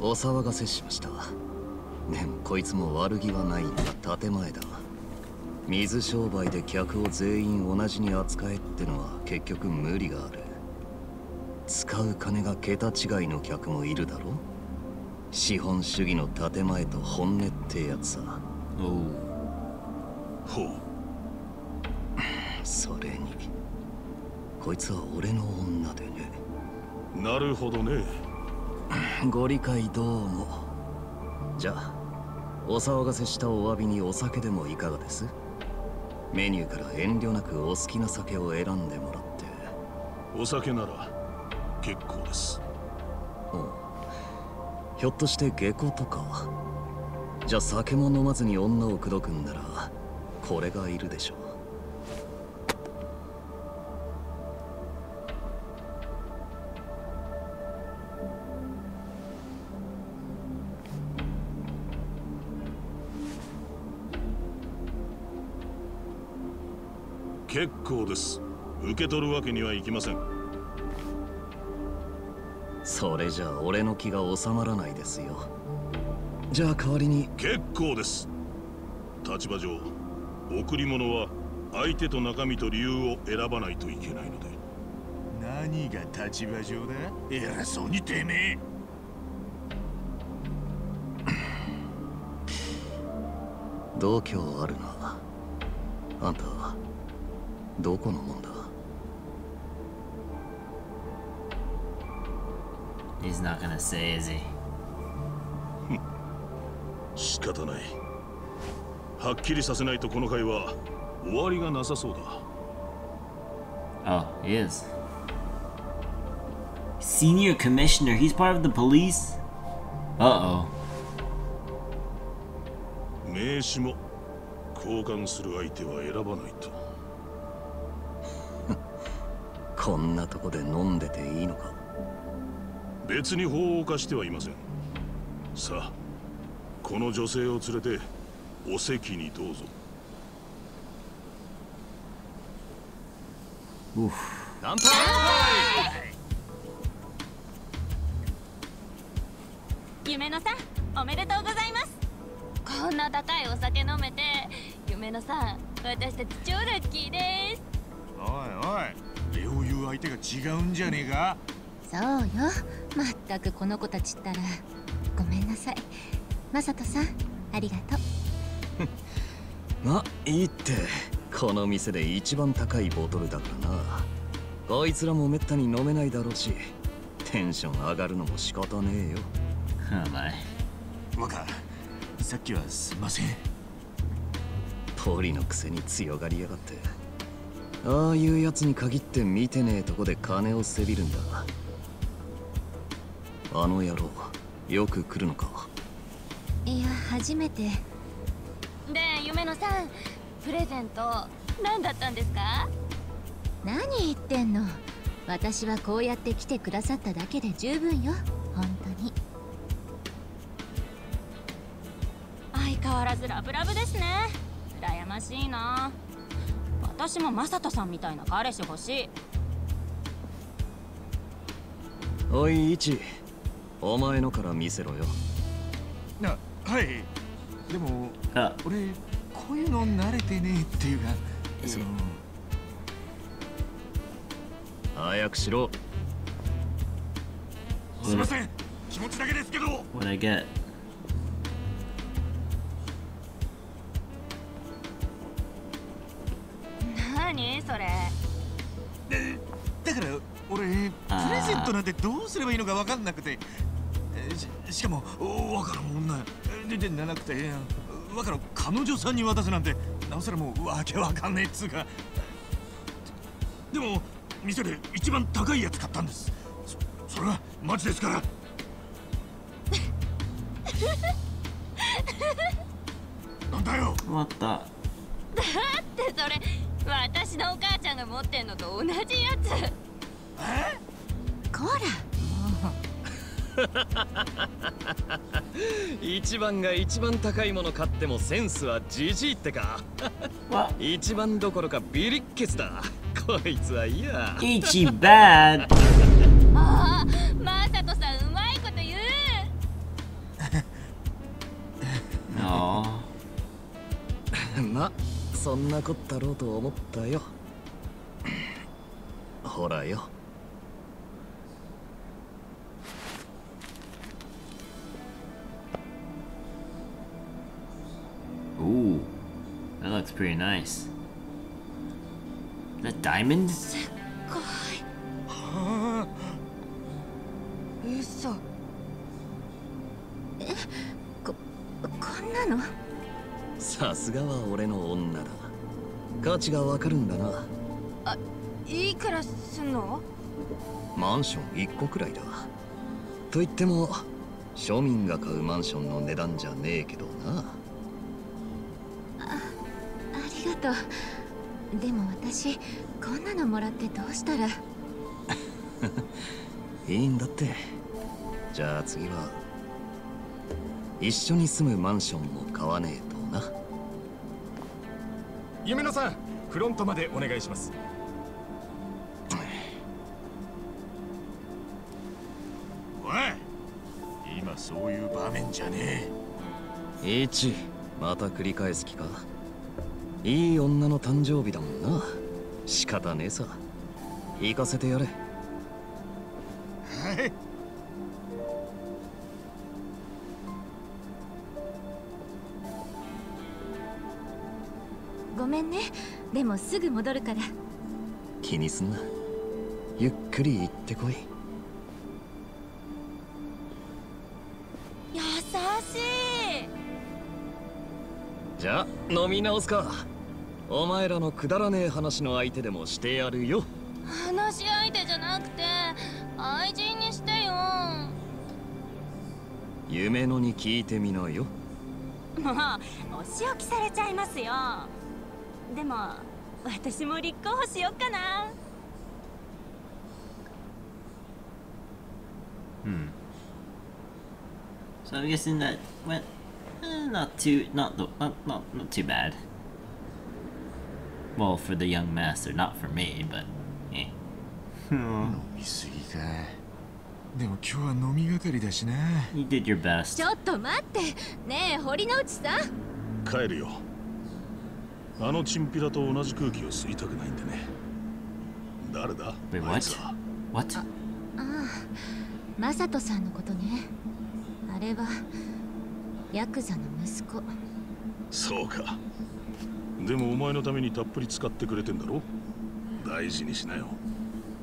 お騒がせしました。でもこいつも悪気はないんだ建前だ。水商売で客を全員同じに扱えってのは結局無理がある。使う金が桁違いの客もいるだろ資本主義の建前と本音ってやつさ。ほう。それにこいつは俺の女でね。なるほどね。ご理解どうも。じゃあお騒がせしたお詫びにお酒でもいかがです？メニューから遠慮なくお好きな酒を選んでもらって。お酒なら結構です。おうひょっとして下戸とかじゃあ酒も飲まずに女を口説くんならこれがいるでしょう。結構です。受け取るわけにはいきません。それじゃあ俺の気が収まらないですよ。じゃあ代わりに。結構です。立場上贈り物は相手と中身と理由を選ばないといけないので。何が立場上だ？偉そうにてめえ。度胸あるな。あんたどこのもんだ？He's not gonna say, is he? 仕方ないはっきりさせないとこの会話終わりがなさそうだ Oh, he is. Senior Commissioner, he's part of the police? Uh oh. 名刺も交換する相手は選ばないとこんなとこで飲んでていいのか別に法を犯してはいません。さあこの女性を連れてお席にどうぞ。Oof. 乾杯夢野さんおめでとうございます。こんな高いお酒飲めて夢野さん私たち超ラッキーです。おいおい。礼を言う相手が違うんじゃねえか？そうよまったくこの子たちったらごめんなさい。マサトさんありがとう。まいいって。この店で一番高いボトルだからな。こいつらもめったに飲めないだろうし。テンション上がるのも仕方ねえよ。Oh my. 若さっきはすいません。ポリのくせに強がりやがって。ああいうやつに限って見てねえとこで金をせびるんだあの野郎よく来るのか。いや初めて。で夢野さんプレゼント何だったんですか？何言ってんの？私はこうやって来てくださっただけで十分よ。本当に。相変わらずラブラブですね。羨ましいな。私もマサトさんみたいな彼氏欲しい。おいイチお前のから見せろよ。なはい。でもあ。俺こういうの慣れてねえっていうかその早くしろ。すいません。気持ちだけですけど。What I get? 何それ。だから俺プレゼントなんてどうすればいいのか分かんなくて。えししかも分からん女ででなくて分からん彼女さんに渡すなんてなおさらもうわけわかんねえっつうか。でも店で一番高いやつ買ったんです。そそれはマジですから。なんだよ。What the? だってそれ私のお母ちゃんが持ってんのと同じやつ。こら一番が一番高いもの買ってもセンスはじじいってか。一番どころかビリッケツだ。こいつはいや Ichi bad! ああ。マサトさんうまいこと言う No. まそんなこったろうと思ったよ。ほらよ Ooh, that looks pretty nice. Is that diamond? 嘘ここんなのさすがは俺の女だ価値がわかるんだなあいくらすんのマンション1個くらいだと言っても庶民が買うマンションの値段じゃねえけどなとうでも私こんなのもらってどうしたら？いいんだって。じゃあ次は一緒に住むマンションも買わねえとな。夢野さんフロントまでお願いします。おい今そういう場面じゃね一また繰り返す気か？いい女の誕生日だもんな。仕方ねえさ。行かせてやれ。えはい。ごめんね。でもすぐ戻るから。気にすんな。ゆっくり行ってこい。優しい。じゃあ飲み直すかお前らのくだらねえ話の相手でもしてやるよ。話し相手じゃなくて愛人にしてよ。夢のに聞いてみなよ。もうお仕置きされちゃいますよ。でも私も立候補しよっかな。Hmm. So I'm guessing that went eh, not too not the not, not not too bad. Well, for the young master, not for me, but eh. 飲みすぎかでも今日は飲みがかりだしな You did your best. ちょっと待って。ねえ堀之内さん。帰るよ。あのチンピラと同じ空気を吸いたくないんでね。誰だ？Wait, あいつ what? は。What? ああマサトさんのことね。あれはヤクザの息子。そうかでもお前のためにたっぷり使ってくれてんだろ？大事にしなよ。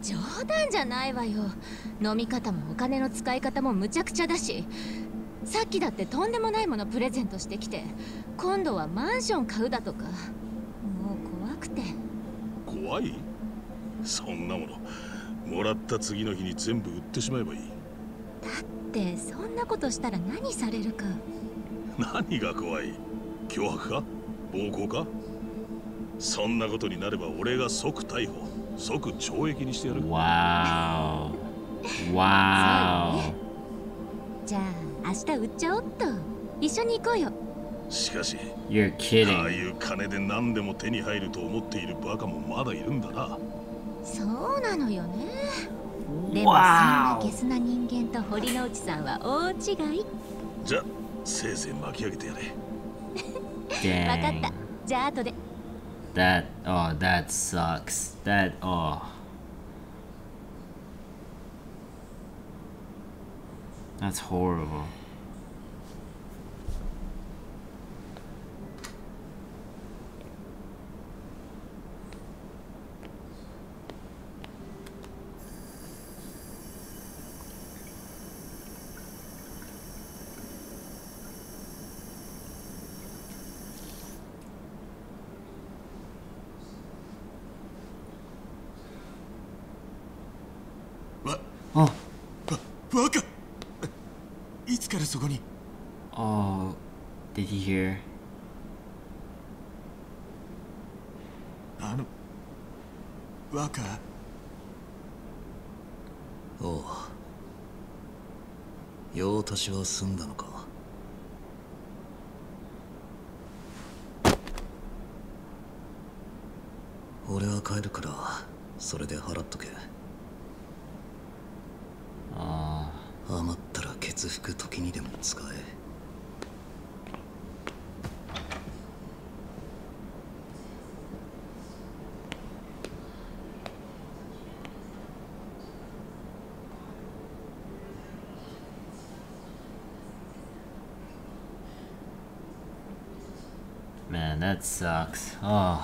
冗談じゃないわよ。飲み方もお金の使い方もむちゃくちゃだし。さっきだってとんでもないものプレゼントしてきて今度はマンション買うだとか。もう怖くて。怖い？そんなもの。もらった次の日に全部売ってしまえばいい。ってそんなことしたら何されるか。何が怖い？脅迫か？暴行か？そんなことになれば俺が即逮捕即懲役にしてやる。Wow. Wow. じゃあ明日売っちゃおっと。一緒に行こうよ。しかし You're ああ.いう金で何でも手に入ると思っているバカもまだいるんだな。そうなのよね。でもそんなゲスな人間と堀之内さんは大違い。じゃせいぜい巻き上げてやれ Dang. That, oh, that sucks. That, oh. That's horrible. そこに。Oh, did he hear? あの若？おう。用足しは済んだのか？俺は帰るからそれで払っとけ Oh. 余ったら血服時にでも使え Man, that sucks. Oh.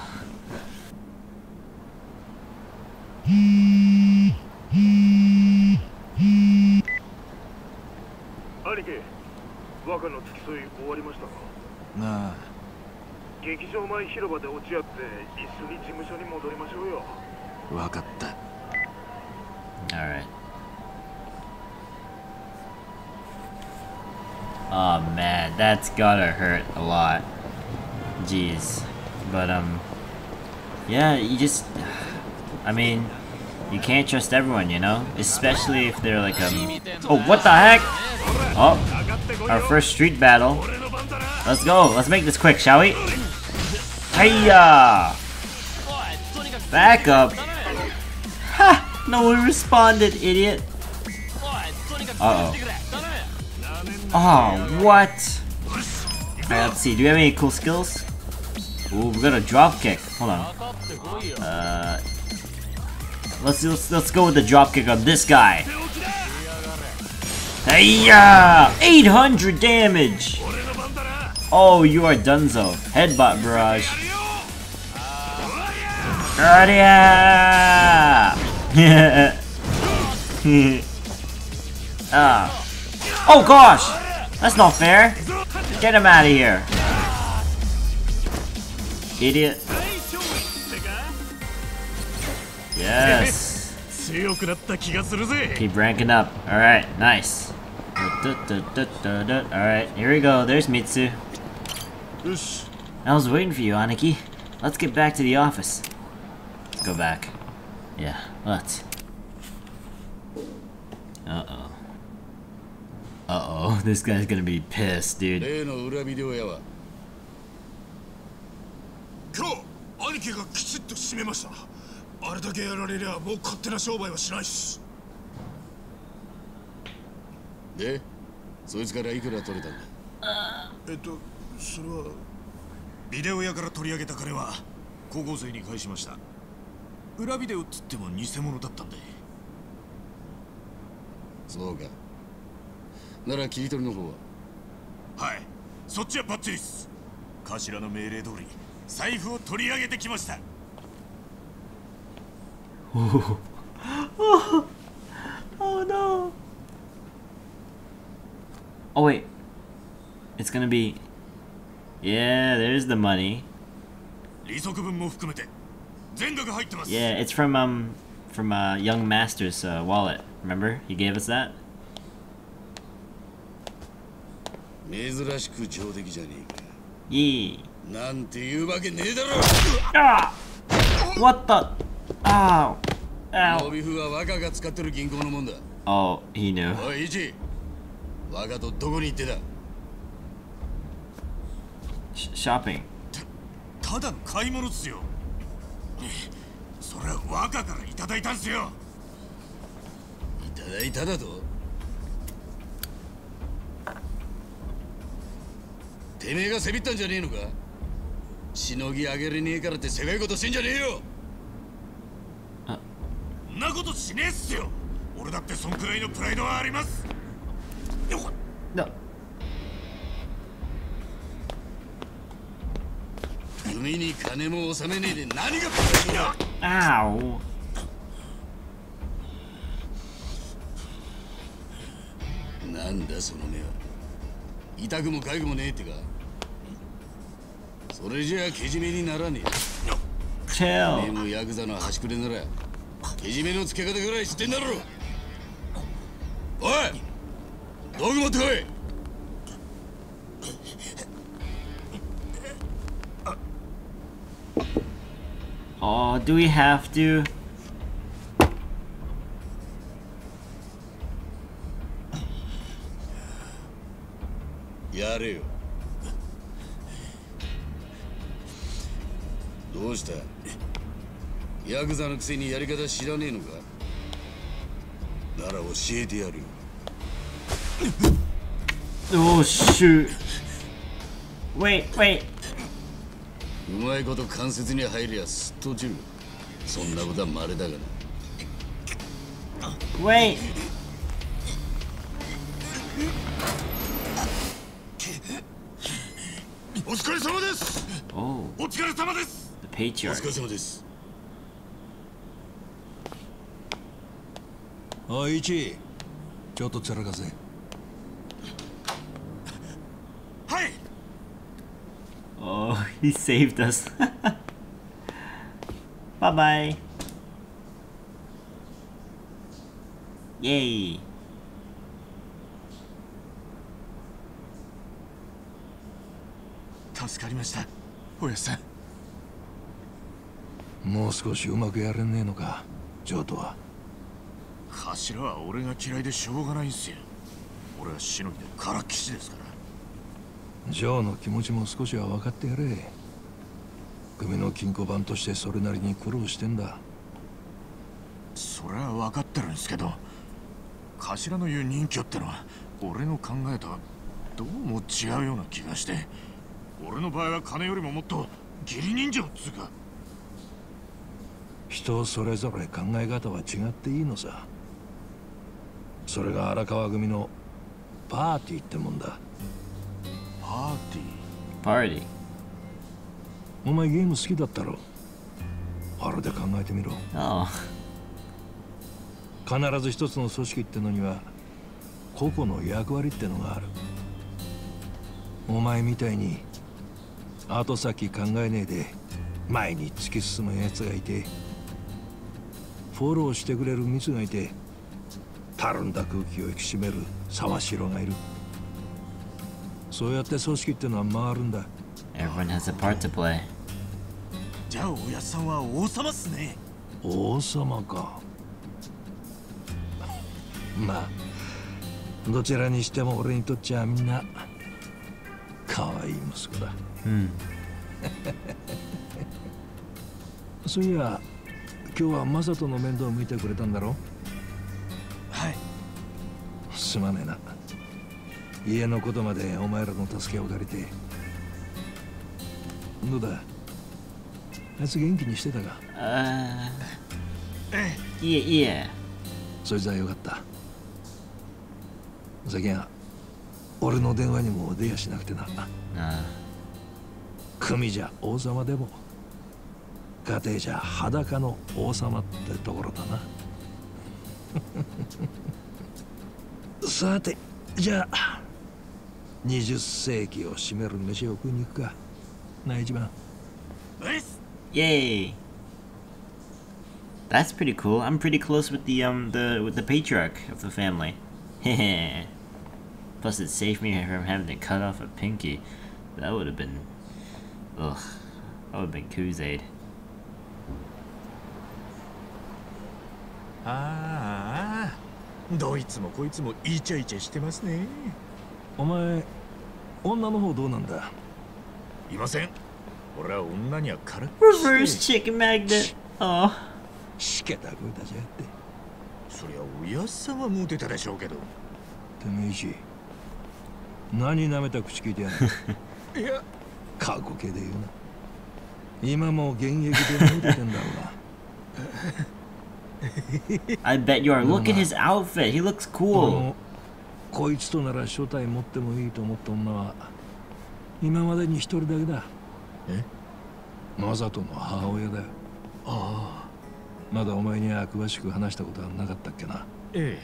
終わりましたかなあ劇場前広場で落ち合って一緒に事務所に戻りましょうよわかった Alright. Oh man, that's gotta hurt a lot. Jeez. But um yeah, you just I mean you can't trust everyone, you know? Especially if they're like um Oh what the heck? Oh our first street battle. Let's go, let's make this quick, shall we? Hiya! Back up. Ha! No one responded, idiot. Uh oh. Oh, what? Let's see. Do we have any cool skills? Ooh, we got a drop kick. Hold on. Uh, let's let's let's go with the drop kick on this guy. Yeah! 800 damage! Oh, you are donezo. Headbutt barrage. God, yeah! ah. Oh gosh! That's not fair! Get him out of here! Idiot. Yes! Keep ranking up. Alright, nice. Alright, here we go. There's Mitsu. よし I was waiting for you, Aniki. Let's get back to the office. Let's go back. Yeah, let's. Uh-oh. Uh-oh, this guy's gonna be pissed, dude. 例の裏ビデオ屋は今日兄貴がきちっと締めましたあれだけやられりゃもう勝手な商売はしないっすで そいつからいくら取れたんだ？えっとそれはビデオ屋から取り上げた金は高校生に返しました。裏ビデオっつっても偽物だったんで。そうか。なら切り取りの方は？はい。そっちはバッチリっす。頭の命令通り財布を取り上げてきました。Oh. oh. Oh wait. It's gonna be. Yeah, there's the money. 利息分も含めて全額入ってます Yeah, it's from um from uh Young Master's uh, wallet. Remember? He gave us that. 珍しく上出来じゃねえか Yee. なんて言うわけねえだろ Ah! What the? Ow! ノ Ow! ビフは若が使ってる銀行のもんだ Oh, he knew. おいイチ 若とどこに行ってた Sh- shopping. ただの買い物っすよ。それは若からいただいたんすよ。いただいただと？てめえがせびったんじゃねえのか？しのぎ上げれねえからってせがいことしてんじゃねえよ！そんなことしねえっすよ。俺だってそんくらいのプライドはありますよっ No. 海に金も納めねえで何がプライドだ Ow. なんだその目は。痛くも痒くもねえってか。それじゃあけじめにならねえ。えもヤクザの端くれならけじめのつけ方ぐらい知ってんだろ。おい道具持ってこい。Oh, do we have to? やれよ。どうした？ヤクザのくせにやり方知らねえのか？なら教えてやるよ Oh shoot. Wait, wait. うまいこと関節に入りゃすっと落ちるそんなことは稀だがな Wait. お疲れ様です Oh, お疲れ様です the お疲れ.様ですおい一ちょっとつらかせはい Oh, he saved us. bye bye. Yay. 助かりましたおやさんもう少しうまくやれねえのかジョーとは頭は俺が嫌いでしょうがないんすよ俺はしのぎでからっきしですからジョーの気持ちも少しは分かってやれ。組の金庫番としてそれなりに苦労してんだ。それは分かってるんですけど頭の言う任居ってのは俺の考えとはどうも違うような気がして俺の場合は金よりももっと義理人情っつうか。人それぞれ考え方は違っていいのさ。それが荒川組のパーティーってもんだパーティ Party. お前ゲーム好きだったろ？あれで考えてみろ。Oh. 必ず一つの組織ってのには個々の役割ってのがある。お前みたいに後先考えねえで前に突き進む奴がいてフォローしてくれる蜜がいてたるんだ空気を引き締める沢城がいるそうやって組織ってのは回るんだ。Everyone has a part to play. ーじゃあおやっさんは王様っすね。王様か。まあどちらにしても俺にとっちゃみんな可愛い息子だ。Hmm. そういや今日はマサトの面倒を見てくれたんだろ？はい。すまねえな家のことまでお前らの助けを借りてどうだ？あいつ元気にしてたか？Uh. え Yeah, yeah. そいつはよかった最近は俺の電話にも出やしなくてな Uh. 組じゃ王様でも家庭じゃ裸の王様ってところだな さてじゃあ 20世紀を占める飯を食いに行くかな一番えっす Yay. That's pretty cool. I'm pretty close with the um the with the patriarch of the family. Plus, it saved me from having to cut off a pinky. That would have been, ugh, that would have been Crusade. ああどいつもこいつもイチャイチャしてますね お前女の方どうなんだ？いません俺は女にはからっ Reverse chicken magnet. Oh. しけた声出しやがってそりゃおやっさんはモテたでしょうけどてめえし何舐めた口聞いてやんの？いや過去形で言うな今も現役で見ててんだろうな I bet you are. Look at his outfit. He looks cool. こいつとなら正体持ってもいいと思った女は今までに一人だけだ。え？マサトの母親だよ。ああ。まだお前には詳しく話したことはなかったっけな。え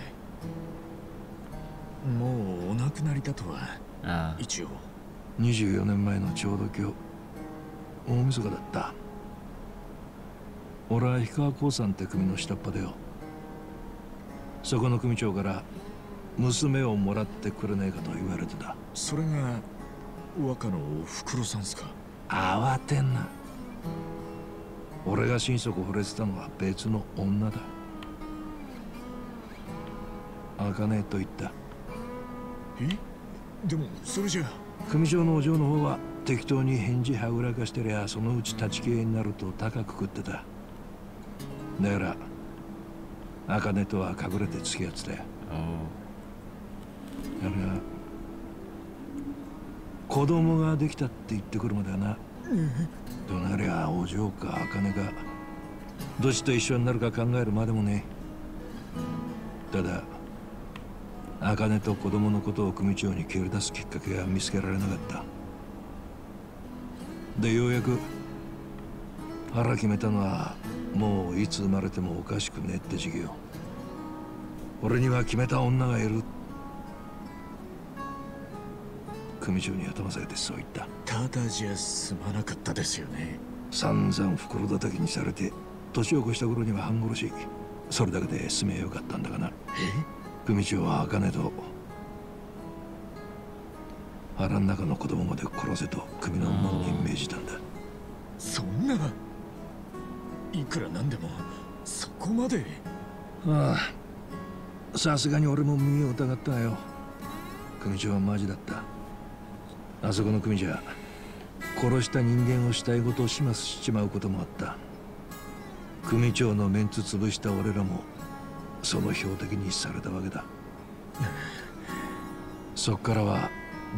え。もうお亡くなりだとは。一応。24年前のちょうど今日大晦日だった。俺は氷川興産って組の下っ端だよ。そこの組長から娘をもらってくれないかと言われてたそれが若のおふくろさんすか？慌てんな。俺が心底惚れてたのは別の女だ。茜と言った。え？でもそれじゃ。組長のお嬢の方は適当に返事はぐらかしてりゃそのうち立ち消えになると高く食ってた。だから茜とは隠れて付き合ってたよ。あれが子供ができたって言ってくるまではなどなりゃお嬢か茜かどっちと一緒になるか考えるまでもね。ただ茜と子供のことを組長に蹴り出すきっかけが見つけられなかった。でようやく腹決めたのはもういつ生まれてもおかしくねえって時期よ俺には決めた女がいる。って組長に頭下げてそう言った。ただじゃ済まなかったですよね。散々袋叩きにされて年を越した頃には半殺しそれだけで済めよかったんだがな。組長は茜と腹の中の子供まで殺せと組の門に命じたんだ。そんないくらなんでもそこまで。ああさすがに俺も耳を疑ったよ。組長はマジだったあそこの組じゃ殺した人間を死体ごと始末しちまうこともあった。組長のメンツ潰した俺らもその標的にされたわけだ。そっからは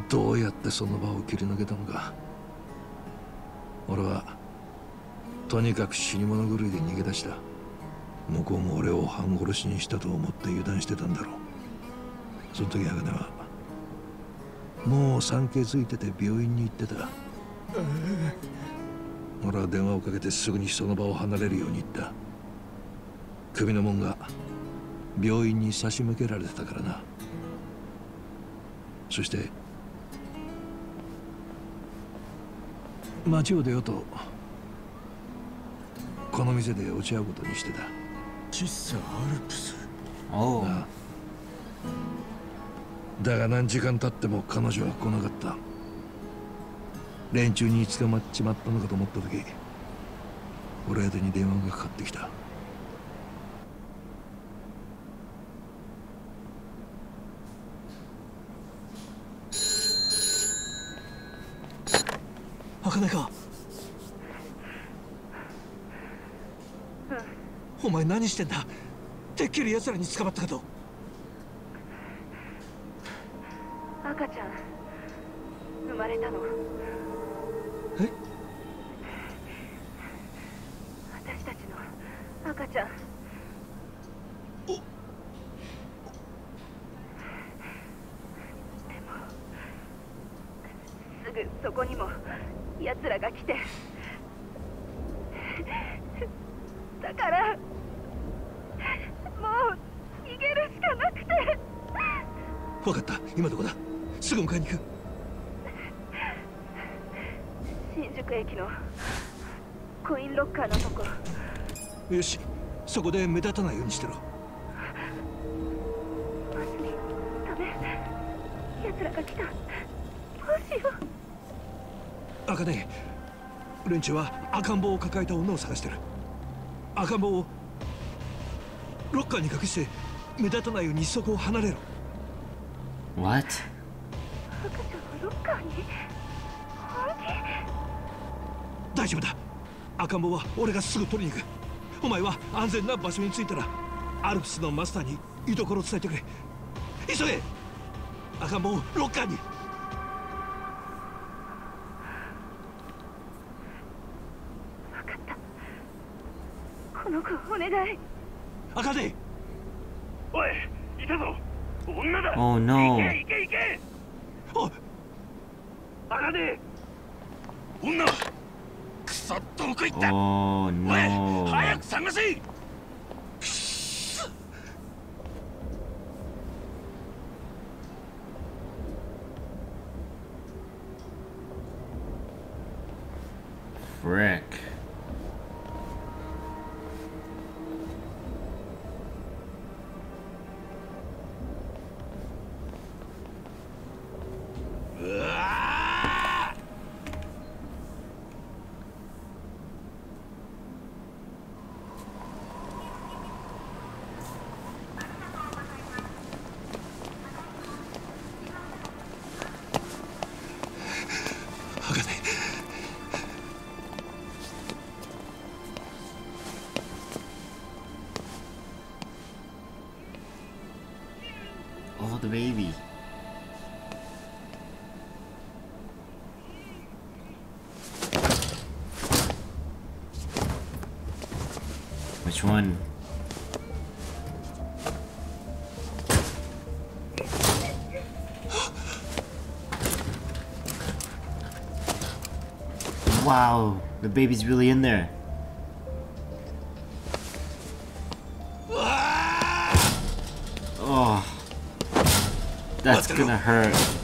どうやってその場を切り抜けたのか。俺はとにかく死に物狂いで逃げ出した。向こうも俺を半殺しにしたと思って油断してたんだろう。その時茜はもう産気づいてて病院に行ってた。俺は電話をかけてすぐにその場を離れるように言った。首の門が病院に差し向けられてたからな。そして街を出ようとこの店で落ち合うことにしてた。喫茶アルプス。おああだが何時間経っても彼女は来なかった。連中に捕まっちまったのかと思った時俺宛に電話がかかってきた。茜か。お前何してんだ。てっきり奴らに捕まったかと。赤ちゃん生まれたの。え？私たちの赤ちゃん。でもすぐそこにも奴らが来て。だからもう逃げるしかなくて。分かった。今どこだ？すぐ迎えに行く。新宿駅のコインロッカーのとこ。よしそこで目立たないようにしてろ。ダメ。奴らが来た。どうしよう。茜連中は赤ん坊を抱えた女を探してる。赤ん坊をロッカーに隠して目立たないようにそこを離れろ。What? 大丈夫だ。赤ん坊は俺がすぐ取りに行く。お前は安全な場所に着いたらアルプスのマスターに居所を伝えてくれ。急げ。赤ん坊をロッカーに。この子お願い。茜おいいたぞ。女だ。Oh no. どこ行った Oh おい.早く探せ Wow, the baby's really in there. Ah! Oh, that's gonna hurt.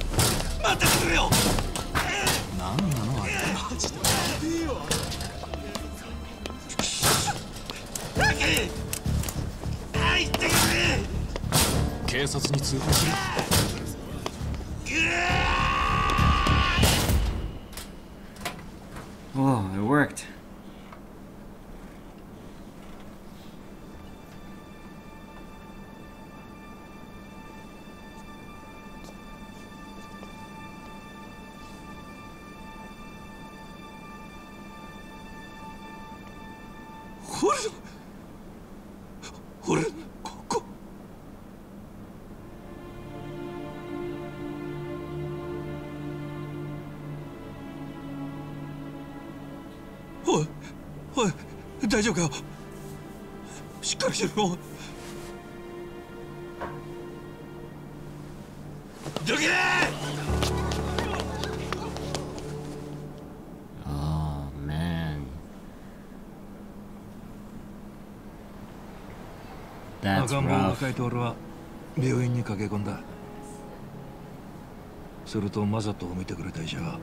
大丈夫かよ？しっかりしろよ。どけ！Oh 赤ん坊を.抱えて俺は病院に駆け込んだ。するとマサトを見てくれた医者が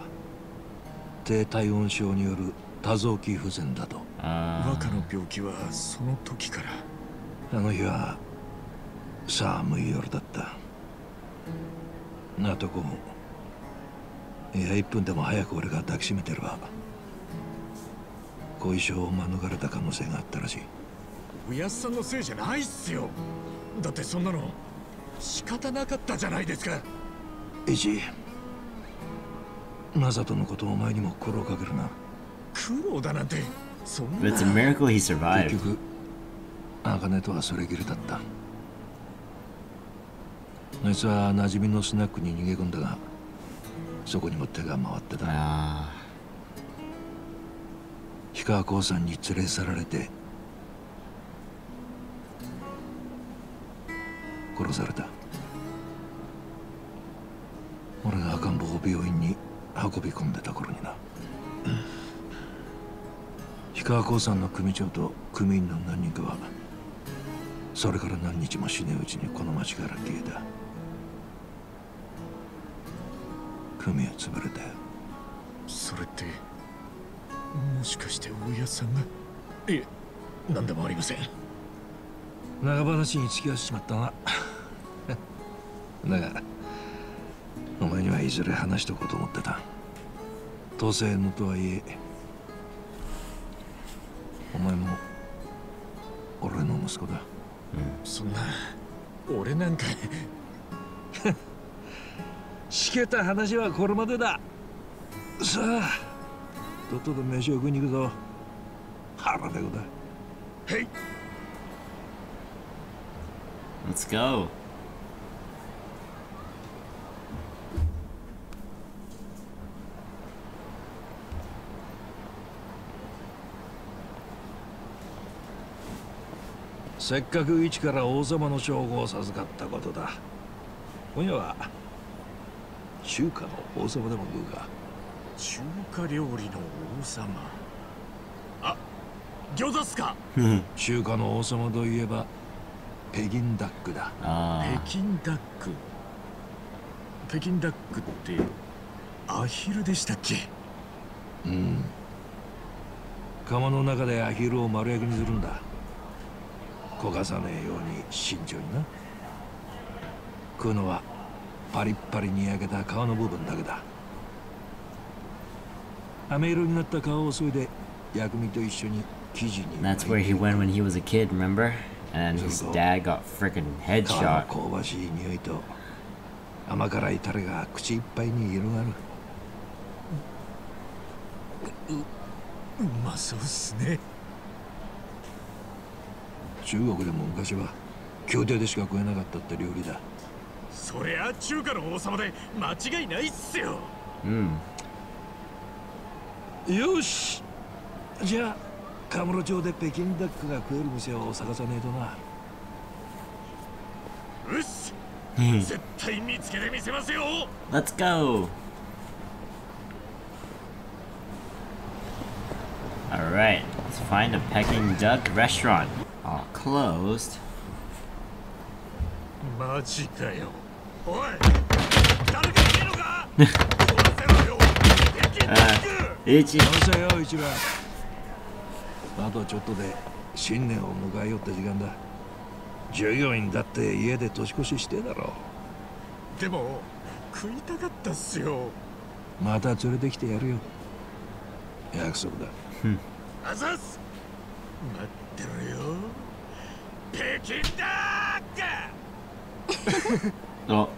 低体温症による多臓器不全だと。若の病気はその時から。あの日は寒い夜だった。なとこもいや1分でも早く俺が抱きしめてれば後遺症を免れた可能性があったらしい。おやっさんのせいじゃないっすよ。だってそんなの仕方なかったじゃないですか。イチマサトのことをお前にも苦労かけるな苦労だなんて。そんな。It's a miracle he survived. 結局茜とはそれきりだった。あいつは馴染みのスナックに逃げ込んだがそこにも手が回ってた。氷川興産に連れ去られて殺された。俺が赤ん坊を病院に運び込んでた頃にな氷川興産の組長と組員の何人かはそれから何日も死ねうちにこの町から消えた。組は潰れたよ。それってもしかして大家さんが？いえ何でもありません。長話に付き合わせちまったな。だがお前にはいずれ話しとこうと思ってた。当選のとはいえお前も俺の息子だ。そんな俺なんか しけた話はこれまでだ。さあとっとと飯を食いに行くぞ。腹ペコだはい。Let's go. せっかく一から王様の称号を授かったことだ。今夜は中華の王様でも食うか。中華料理の王様。あ餃子っすか？中華の王様といえば北京ダックだ。北京ダック？北京ダックってアヒルでしたっけ？うん。釜の中でアヒルを丸焼きにするんだ焦がさねえように慎重にな。食うのはパリッパリに焼けた皮の部分だけだ。飴色になった皮をそいで薬味と一緒に生地に That's where he went when he was a kid, remember? And his dad got freaking 皮 headshot. の香ばしい匂いと甘辛いタレが口いっぱいに広がる。うまそうっすね中国でも昔は宮廷でしか食えなかったって料理だそりゃ中華の王様で間違いないっすよ Mm. よしじゃあカムロ町で北京ダックが食える店を探さねえとなうっし Hmm. 絶対見つけてみせますよ Let's go. Alright, let's find a Peking duck restaurant. All closed. マジかよ。おい誰かいねえのか？壊せろよせよ一番。あとちょっとで新年を迎えよった時間だ。従業員だって家で年越ししてえだろ。でも食いたかったっすよ。また連れてきてやるよ。約束だ。あざっす。待ってろよ。北京ダック！Oh.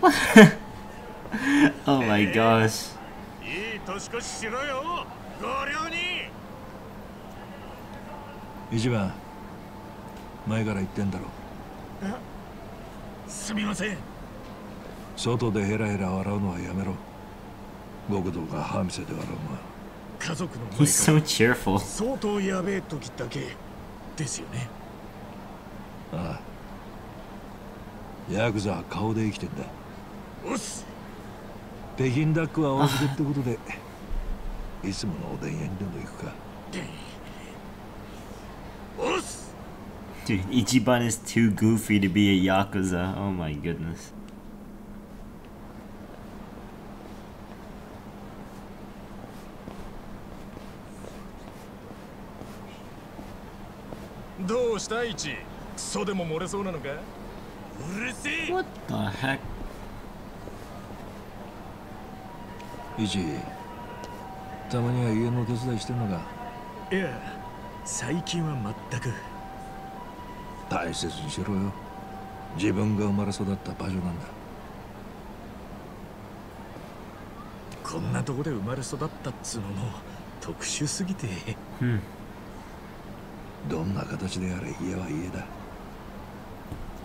oh my gosh. いい年越ししろよ！ご両に一番。前から言ってんだろ。あすみません。外でヘラヘラ笑うのはやめろ。極道が歯見せて笑うの He's so cheerful. 相当やべえ時だけですよねああヤクザは顔で生きてんだ。おっす。北京ダックはお預けってことで。いつものおでん屋にでも行くか。おっす。Dude, Ichiban is too goofy to be a Yakuza. Oh my goodness. どうしたイチクソでも漏れそうなのか？うるせえ！What the heck? 一たまには家の手伝いしてんのか？いや最近は全く。大切にしろよ。自分が生まれ育った場所なんだ。こんなとこで生まれ育ったっつうのも特殊すぎて。Hmm. どんな形であれ家は家だ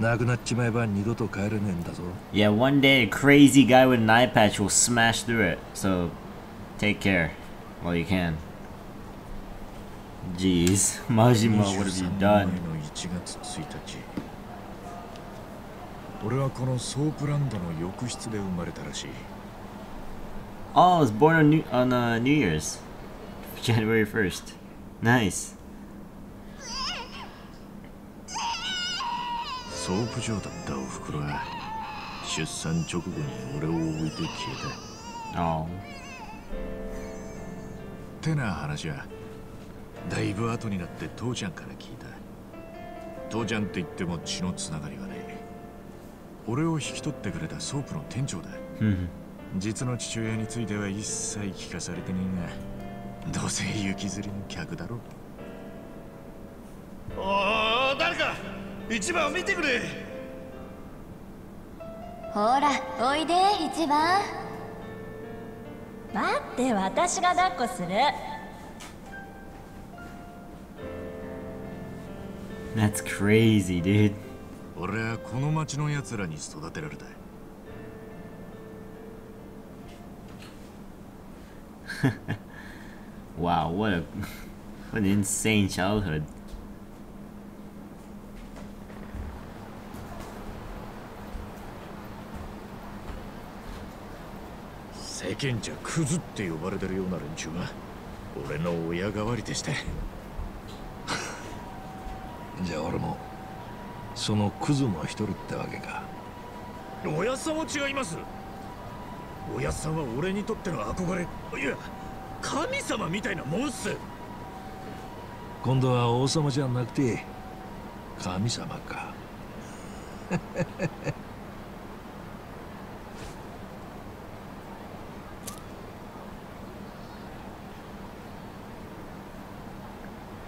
なくなっちまえば二度と帰れねえんだぞ Yeah, one day a crazy guy with an eye patch will smash through it. So take care while you can. Jeez, Majima, what have you 23 done? 年前の1月1日俺はこのソープランドの浴室で生まれたらしい Oh, I was born on New, on uh, New Year's, January first. Nice. ソープ状だったおふくろは出産直後に俺を置いて消え Oh. たてな話はだいぶ後になって父ちゃんから聞いた。父ちゃんって言っても血のつながりはねえ俺を引き取ってくれたソープの店長だ。Hmm. 実の父親については一切聞かされてねえがどうせ行きずりの客だろ。おお誰か一番を見てくれほらおいで一番待って私が抱っこする That's crazy, dude. 俺はこの町の奴らに育てられた Wow, what a What an insane childhood. 世間じゃクズって呼ばれてるような連中が俺の親代わりでして。じゃあ俺もそのクズの一人ってわけか。おやっさんは違います。おやっさんは俺にとっての憧れいや神様みたいなもんっす。今度は王様じゃなくて神様か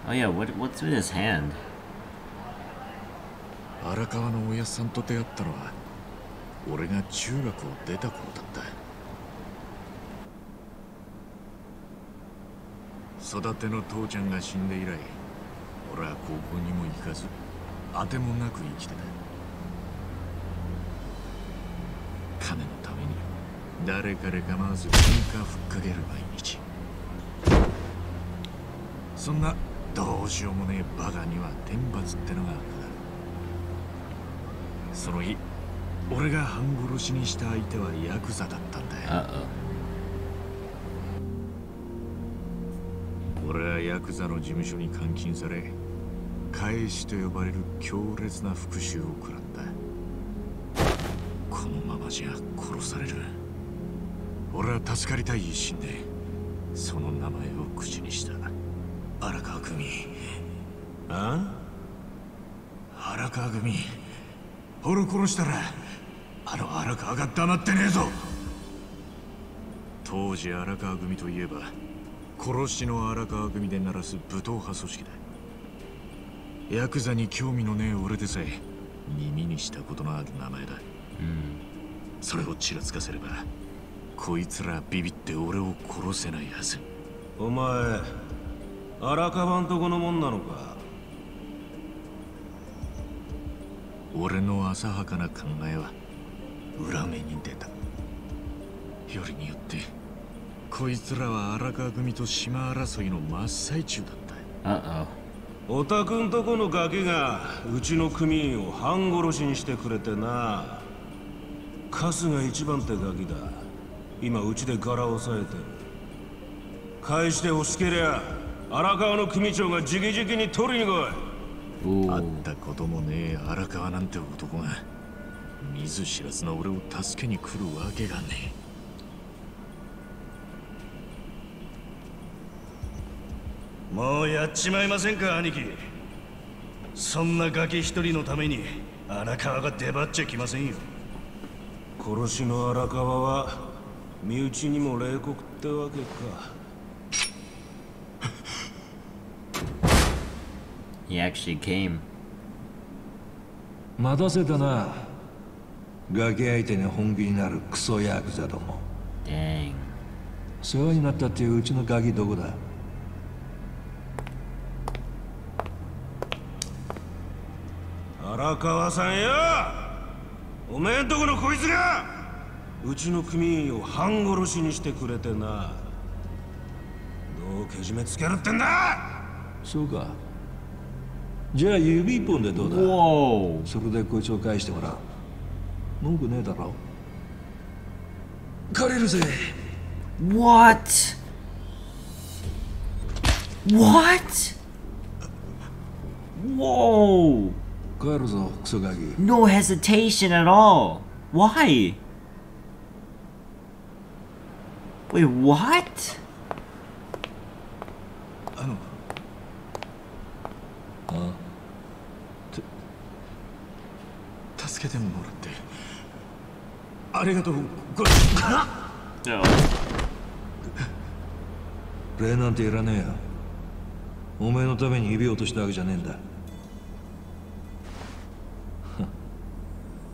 Oh yeah, what what's with his hand? 荒川のおやさんと出会ったのは俺が中学を出た頃だった。育ての父ちゃんが死んで以来俺は高校にも行かず当てもなく生きてた。金のために誰彼構わず喧嘩ふっかける毎日。そんなどうしようもねえバカには天罰ってのがあるその日俺が半殺しにした相手はヤクザだったんだよ。俺はヤクザの事務所に監禁され返しと呼ばれる強烈な復讐を食らった。このままじゃ殺される。俺は助かりたい一心でその名前を口にした荒川組。あ？荒川組。俺殺したらあの荒川が黙ってねえぞ。当時荒川組といえば殺しの荒川組で鳴らす武闘派組織だ。ヤクザに興味のねえ俺でさえ耳にしたことのある名前だ、それをちらつかせればこいつらビビって俺を殺せないはず。お前荒川んとこのもんなのか。俺の浅はかな考えは裏目に出た。よりによってこいつらは荒川組と島争いの真っ最中だった。おたくんとこのガキがうちの組員を半殺しにしてくれてな。春日一番ってガキだ。今うちで柄を押さえてる。返して欲しけりゃ荒川の組長が直々に取りに来い。会ったこともねえ荒川なんて男が見ず知らずの俺を助けに来るわけがねもうやっちまいませんか兄貴。そんなガキ一人のために荒川が出張っちゃきませんよ。殺しの荒川は身内にも冷酷ってわけか He actually came. 待たせたな。ガキ相手に本気になるクソヤクザども。Dang. 世話になったっていううちのガキどこだ？荒川さんよ。おめえんとこのこいつが。うちの組員を半殺しにしてくれてな。どうけじめつけるってんだ。そうかじゃあ指一本でどうだ？それでこいつを返してもらう文句ねえだろ借りるぜ What? What? Whoa! 帰るぞクソガキ No hesitation at all. Why? Wait, what? あのあ助けてもらってありがとうご礼なんていらねえよ。お前のために指を落としたわけじゃねえんだ。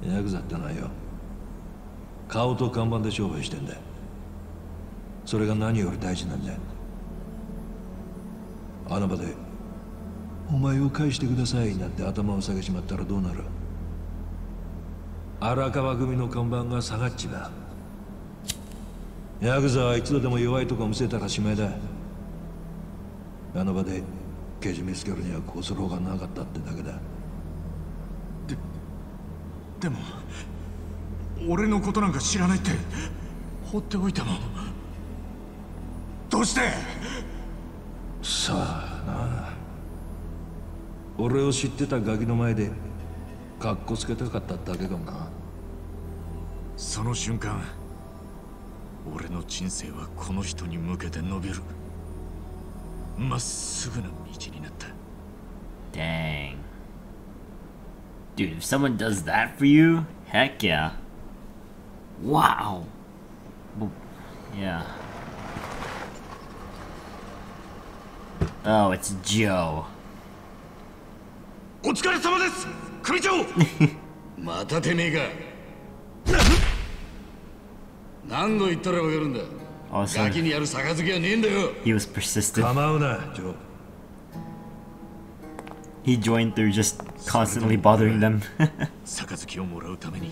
ヤクザってのはよ顔と看板で商売してんだそれが何より大事なんだあの場でお前を返してくださいなんて頭を下げちまったらどうなる？荒川組の看板が下がっちまう。ヤクザは一度でも弱いとこ見せたらしまいだ。あの場でけじめつけるにはこうする方がなかったってだけだ。でも俺のことなんか知らないって放っておいたの。どうして？さあな。俺を知ってたガキの前でカッコつけたかっただけかもなその瞬間俺の人生はこの人に向けて伸びるまっすぐな道になった Dang. Dude, if someone does that for you, heck yeah. Wow. Yeah. Oh, it's Joe. お疲れ様です組長。またてめえか。何度言ったらわかるんだ。Also, ガキにやる杯はねえんだよ。He was persistent. 構うな。ジョー。He joined through just constantly bothering them. 杯をもらうために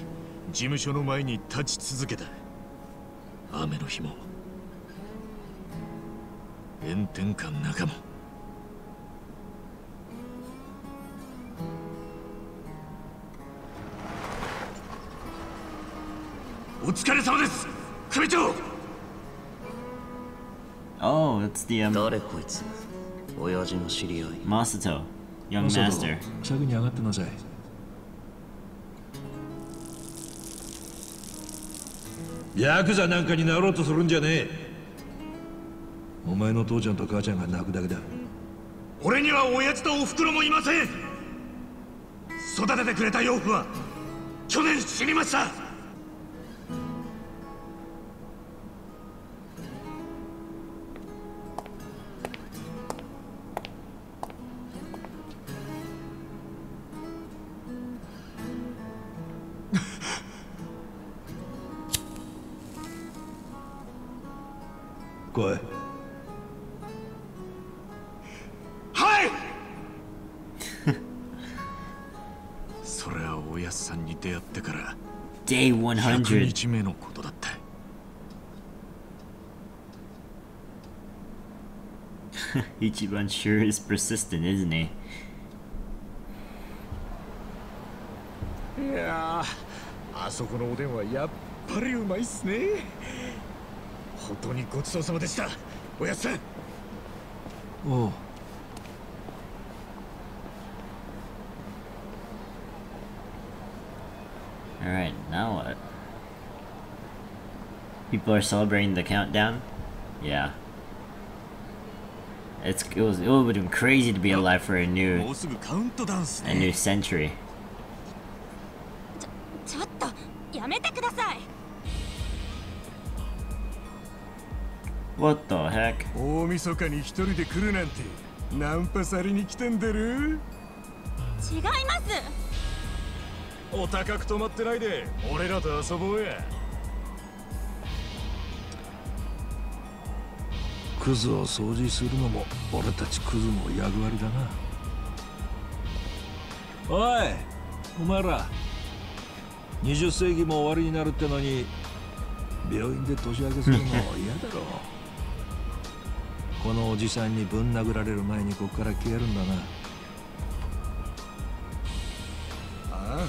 事務所の前に立ち続けた。雨の日も。炎天下の中もお疲れ様です。組長。Oh, it's the um, 誰こいつ。親父の知り合い。ト master. 先に上がってなさい。ヤクザなんかになろうとするんじゃねえ。お前の父ちゃんと母ちゃんが泣くだけだ。俺には親父とお袋もいません。育ててくれた養父は去年死にました100 100. 日目のことだった Ichiban sure is persistent, isn't he? いやーあそこのおでんはやっぱりうまいっすね本当にごちそうさまでしたおやっさんおう Alright, now what? People are celebrating the countdown? Yeah. It's it was it would have been crazy to be alive for a も new a new ね century. What the heck? 大晦日に一人で来るなんてナンパされに来てんだろ違いますお高く泊まってないで俺らと遊ぼうやクズを掃除するのも俺たちクズの役割だな。おいお前ら20世紀も終わりになるってのに病院で年明けするの嫌だろ。このおじさんにぶん殴られる前にここから消えるんだな。あ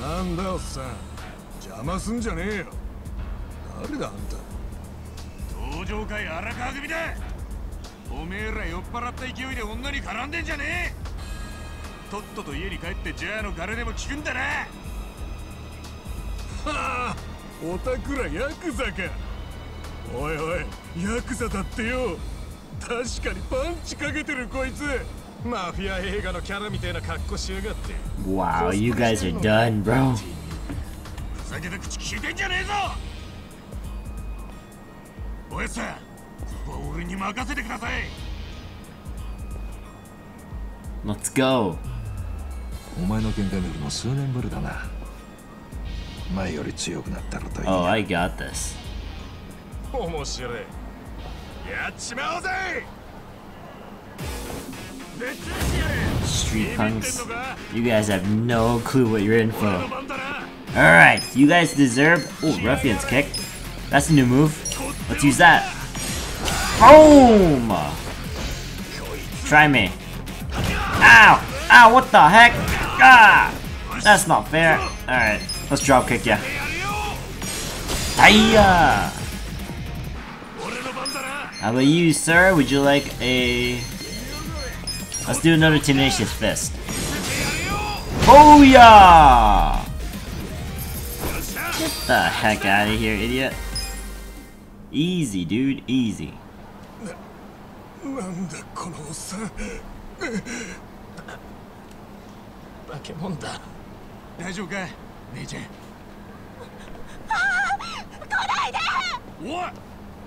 なんだおっさん。邪魔すんじゃねえよ。誰だあんた。登場会荒川組だ。おめえら酔っ払った勢いで女に絡んでんじゃねえ。とっとと家に帰ってジャーのガレでも聞くんだな。はあおたくらヤクザか。おいおいヤクザだってよ。確かにパンチかけてるこいつ。マフィア映画のキャラみたいな格好しやがって。Wow, you guys are done, bro. ふざけた口聞いてんじゃねえぞ おやっさんここは俺に任せてください Let's go. お前の喧嘩見るの数年ぶりだな前より強くなったらといい Oh, な I got this. 面白いやっちまおうぜ Street punks. You guys have no clue what you're in for. Alright, you guys deserve. Oh, ruffian's kick. That's a new move. Let's use that. Boom! Try me. Ow! Ow, what the heck? Ah! That's not fair. Alright, let's drop kick ya. Hiya! How about you, sir? Would you like a... Let's do another Tenacious Fist. Yeah! Get the heck out of here, idiot. Easy, dude, easy. なんだこのおっさん。化け物だ。大丈夫かい姉ちゃん？来ないで。おい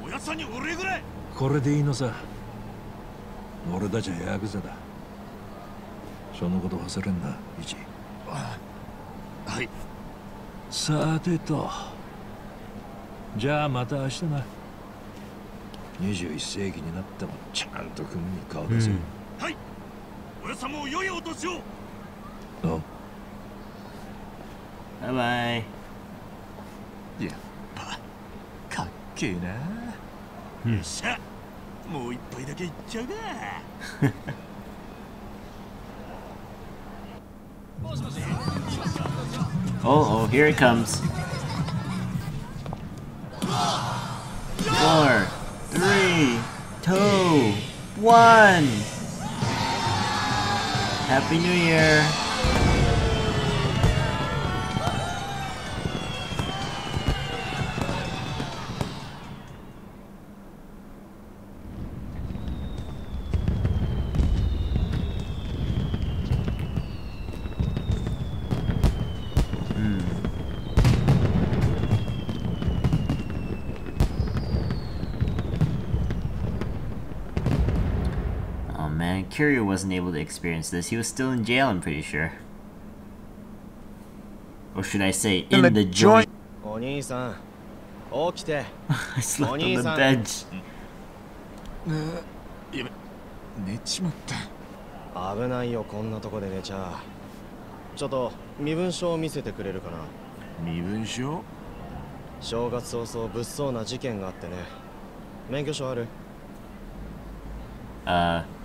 おやつさんに俺ぐらい。これでいいのさ。俺たちはヤクザだ。そのこと忘れんなイチ。はい。さてとじゃあまた明日な。21世紀になってもちゃんと組に顔出せ、うん、はい。おやつさんも良いお年を。おバイバイ。やっぱかっけえな、うん、よっしゃもう一杯だけいっちゃうか Oh, oh, here it comes. Four, three, two, one. Happy New Year. Wasn't able to experience this. He was still in jail, I'm pretty sure. Or should I say, in the joint. I slept on the bed. 寝ちまった危ないよこんなとこで寝ちゃちょっと身分証を見せてくれるかな身分証正月早々物騒な事件があってね免許証あるあ、uh,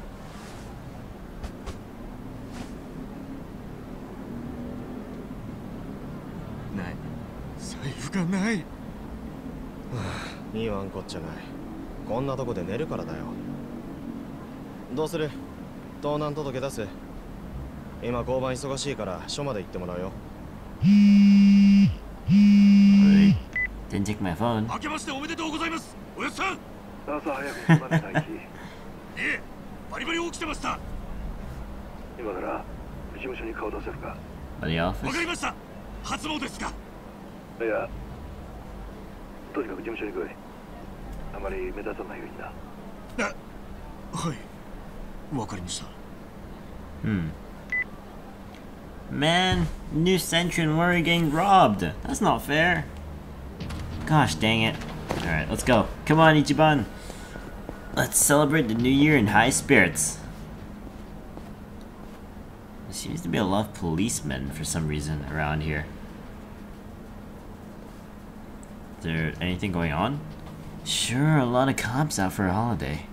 財布がない。言わんこっちゃない。こんなとこで寝るからだよ。どうする？盗難届出す？今交番忙しいから署まで行ってもらうよ。Didn't take my phone 明けましておめでとうございます。おやっさん。朝早くすま ね大輝ええバリバリ起きてました。今から事務所に顔出せるか？わかりました。初詣ですか？いやとにかく事務所に来いあまり目立たないようになあはいわかりました Hmm. Man, new sentry and we're getting robbed. That's not fair. Gosh dang it. Alright, let's go. Come on, Ichiban. Let's celebrate the new year in high spirits. There seems to be a lot of policemen for some reason around here. there anything going on? Sure, a lot of cops out for a holiday.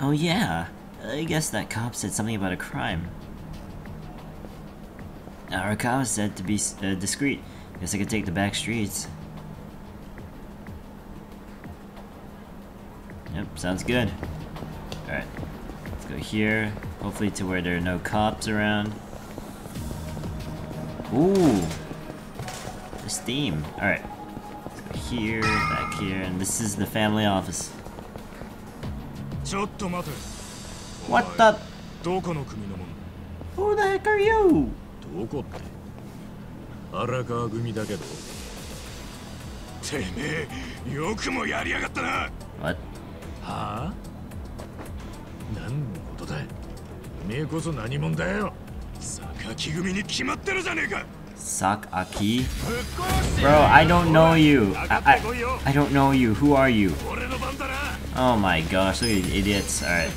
Oh yeah, I guess that cop said something about a crime. Our Arakawa said to be uh, discreet. Guess I could take the back streets. Yep, sounds good. Alright, let's go here. Hopefully to where there are no cops around. Ooh, steam. Alright, here, back here, and this is the family office. What the? Who the heck are you? どこって荒川組だけどてめえよくもやりやがったな What? はあ何のことだおめえこそ何者だよ榊組に決まってるじゃねえか Sakaki? Bro, I don't know you. I, I, I don't know you. Who are you? Oh my gosh, look at these idiots. Alright.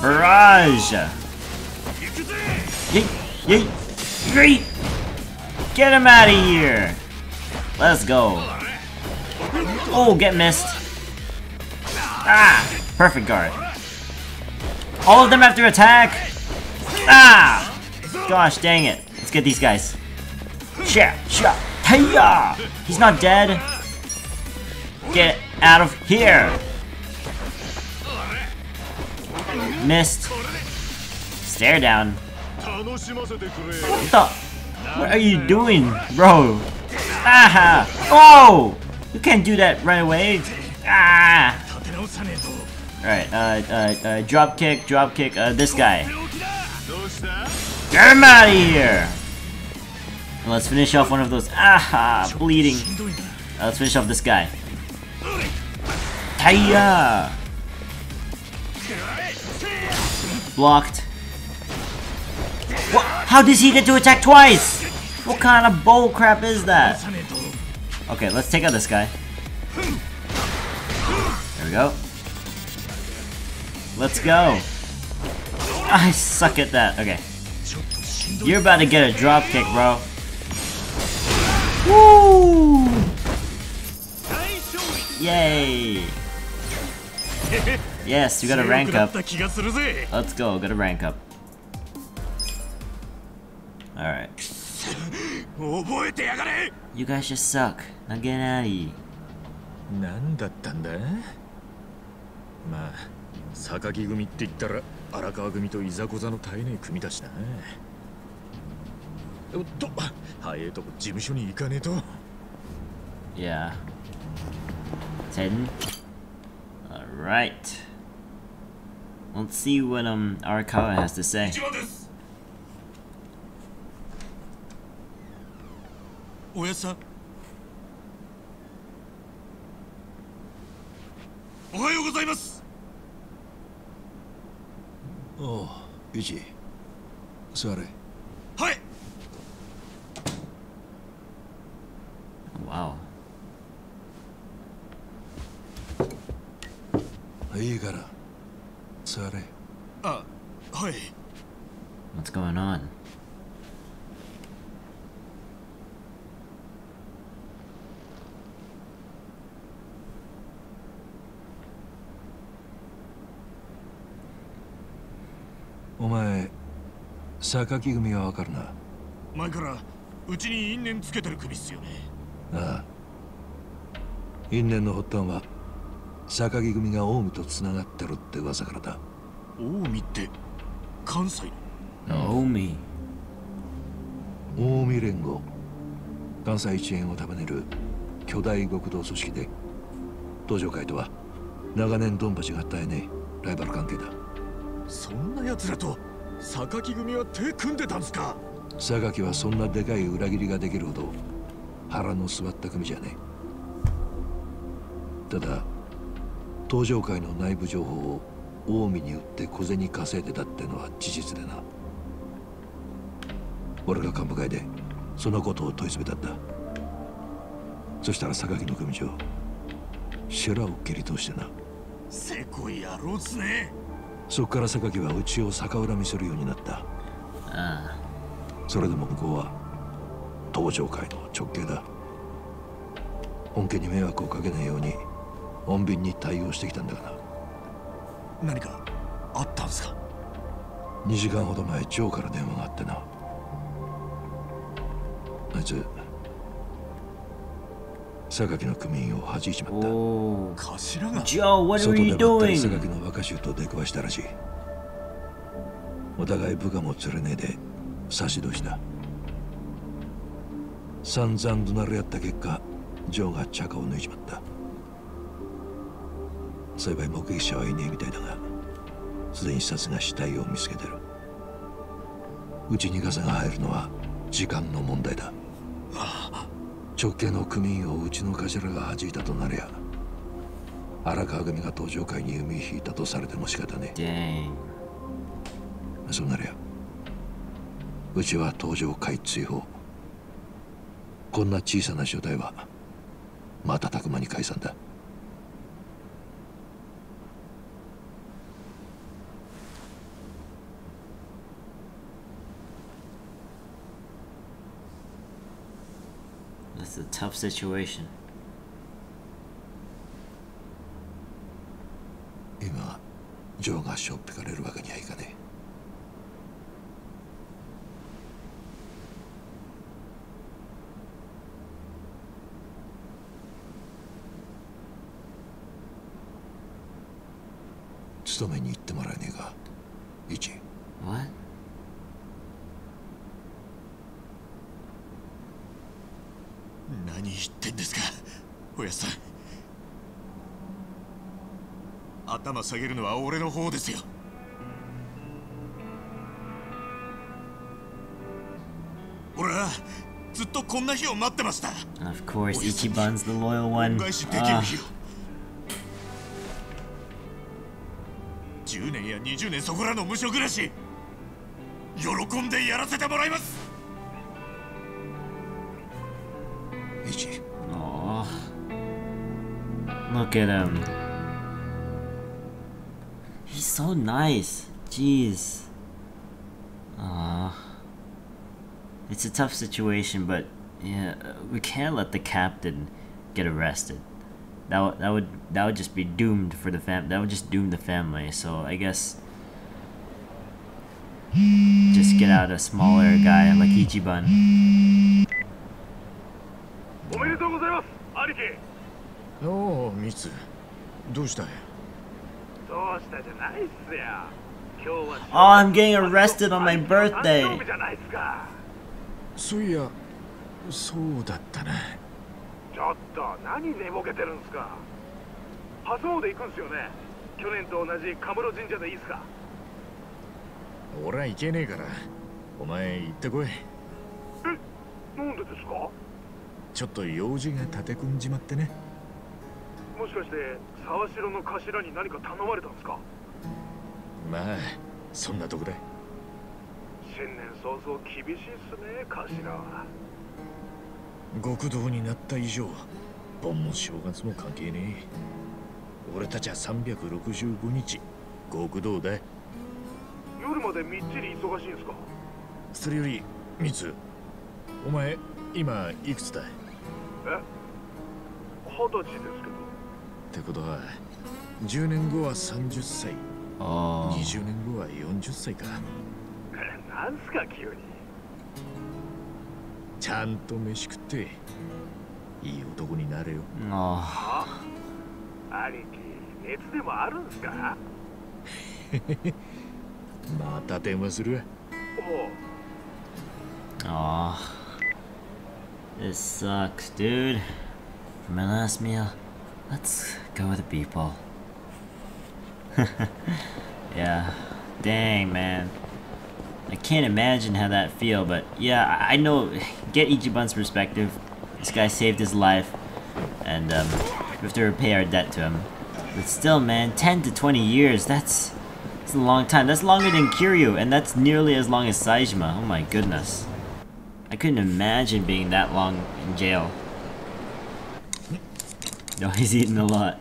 Barrage! Yeet! Yeet! Great! Get him out of here! Let's go. Oh, get missed. Ah! Perfect guard. All of them have to attack! Ah! Gosh dang it. Get these guys. Sha, sha, hiya! He's not dead. Get out of here! Missed. Stare down. What the? What are you doing, bro? Ah! Oh! You can't do that right away. Ah! Alright, uh, uh, uh, drop kick, drop kick, uh, this guy. Get him out of here! And let's finish off one of those. Aha! Bleeding. Uh, let's finish off this guy. Hiya! Blocked. What? How does he get to attack twice? What kind of bull crap is that? Okay, let's take out this guy. There we go. Let's go. I suck at that. Okay. You're about to get a drop kick, bro. Woo! Yay! Yes, you got a rank up. Let's go, got a rank up. Alright. You guys just suck. Now get out of here. 何だったんだまあ榊組って言ったら荒川組といざこざの絶えねえ組だしなおっと早えとこ事務所に行かねえと Yeah. Ten. Alright. Let's see what um Arakawa has to say. おやっさんおはようございますおうイチ座れはい Wow. いいから座れあはい What's going on? お前榊組はわかるな前からうちに因縁つけてる組っすよねああ。因縁の発端は榊組が近江とつながってるって噂からだ。近江って関西の？近江。近江連合。関西一円を束ねる巨大極道組織で東上会とは長年ドンパチが絶えねえライバル関係だ。そんな奴らと榊組は手組んでたんすか？榊はそんなでかい裏切りができるほど腹の据わった組じゃね。えただ東上会の内部情報を近江に売って小銭稼いでたってのは事実でな。俺が幹部会でそのことを問い詰めたんだ。そしたら榊の組長白を切り通してな。せこい野郎っすね。そっから榊はうちを逆恨みするようになった。あ。それでも向こうは東上会の直系だ。本家に迷惑をかけないように穏便に対応してきたんだがな。何かあったんすか？2時間ほど前ジョーから電話があってな。あいつ榊の組員を弾いちまった。頭が。what are ばったり doing? 榊の若衆と出くわしたらしい。お互い部下も連れねえで差し通しだ散々怒鳴り合った結果ジョーが茶化を抜いちまった。幸い目撃者はいねえみたいだがすでに殺が死体を見つけてる。うちにガサが入るのは時間の問題だ。直系の組員をうちの頭が弾いたとなりゃ荒川組が登場会に弓引いたとされても仕方ねえ。そうなりゃうちは登場会追放こんな小さな所帯は瞬く間に解散だ That's a tough situation. 今ジョーがしょっぴかれるわけにはいかねえ勤めに行ってもらえねえかイチ What? 何言ってんですかおやさん頭下げるのは俺の方ですよ俺はずっとこんな日を待ってました Of course, Ichiban's the loyal one. 恩返しできる Ah, 日を10年や20年そこらの無所暮らし喜んでやらせてもらいます. Look at him. He's so nice. Jeez. Aw. It's a tough situation, but yeah, we can't let the captain get arrested. That would that would that would just be doomed for the fam. That would just doom the family. So I guess just get out a smaller guy like Ichiban. おめでとうございます兄貴おおミツどうしたい Oh, I'm getting arrested on my birthday. 誕生日じゃないっすか。そういやそうだったなちょっと何寝ぼけてるんすか。初詣行くんすよね。去年と同じカムロ神社でいいっすか。俺は行けねえからお前行ってこい。なんでですか？ちょっと用事が立て込んじまってね。もしかして沢城の頭に何か頼まれたんですか？まあそんなとこだ。新年早々厳しいっすね頭。は極道になった以上盆も正月も関係ねえ。俺たちは365日極道だ。夜までみっちり忙しいんすか？それよりミツお前今いくつだ？え？二十歳ですけどってことは10年後は30歳。あー20年後は40歳か。なんすか急に。ちゃんと飯食っていい男になれよ。Oh. は兄貴熱でもあるんすか？また電話する？わ Aw. This sucks, dude. For my last meal, let's go with the people. yeah. Dang, man. I can't imagine how that feel, but yeah, I know. Get Ichiban's perspective. This guy saved his life, and um, we have to repay our debt to him. But still, man, 10 to 20 years, that's, that's a long time. That's longer than Kiryu, and that's nearly as long as Saijima. Oh my goodness. I couldn't imagine being that long in jail. No, he's eating a lot.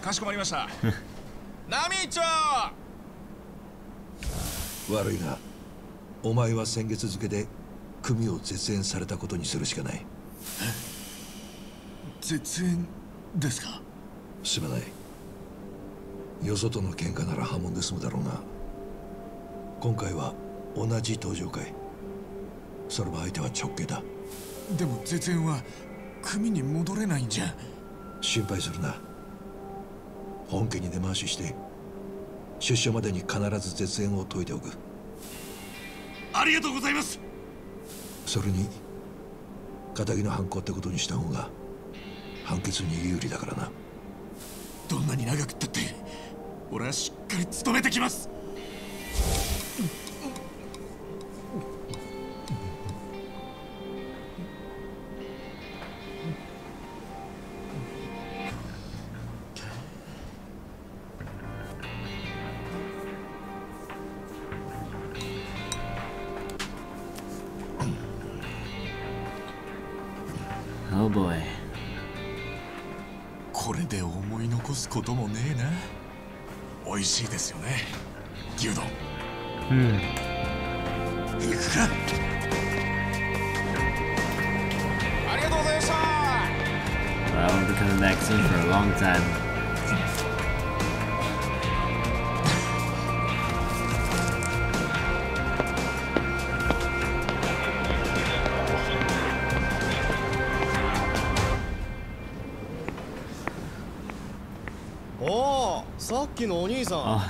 かもしこまりました。波一丁悪いがお前は先月付で組を絶縁されたことにするしかない。絶縁ですか？すまない。よそとの喧嘩なら破門で済むだろうが今回は同じ登場会。それも相手は直系だ。でも絶縁は組に戻れないんじゃ。心配するな本家に根回しして出所までに必ず絶縁を解いておく。ありがとうございます。それに仇の犯行ってことにした方が判決に有利だからな。どんなに長くったって俺はしっかり務めてきます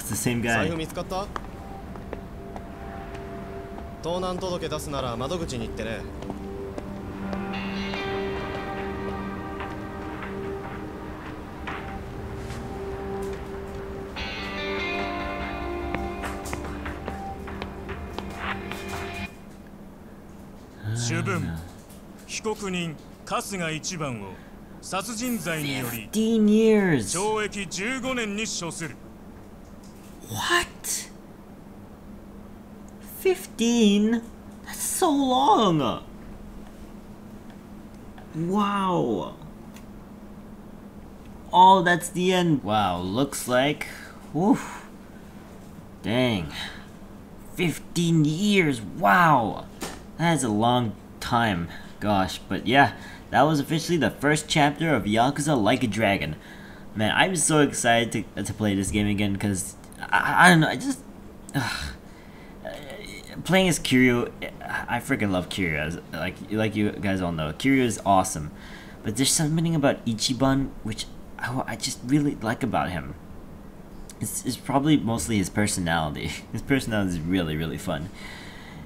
it's the same 財布 guy. 見つかった？盗難届出すなら窓口に行ってね主文被告人春日一番を殺人罪により15 years. 懲役15年に処する 15? That's so long. Wow. Oh, that's the end. Wow, looks like. Oof. Dang. 15 years. Wow. That is a long time. Gosh, but yeah, that was officially the first chapter of Yakuza Like a Dragon. Man, I'm so excited to, to play this game again because I, I don't know, I just. ugh. Playing as Kiryu, I freaking love Kiryu. Like, like you guys all know, Kiryu is awesome. But there's something about Ichiban which I, I just really like about him. It's, it's probably mostly his personality. His personality is really, really fun.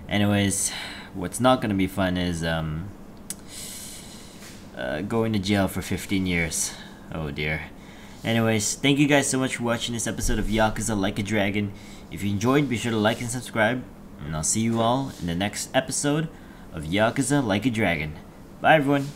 Anyways, what's not gonna be fun is um, uh, going to jail for 15 years. Oh dear. Anyways, thank you guys so much for watching this episode of Yakuza Like a Dragon. If you enjoyed, be sure to like and subscribe and I'll see you all in the next episode of Yakuza Like a Dragon. Bye, everyone.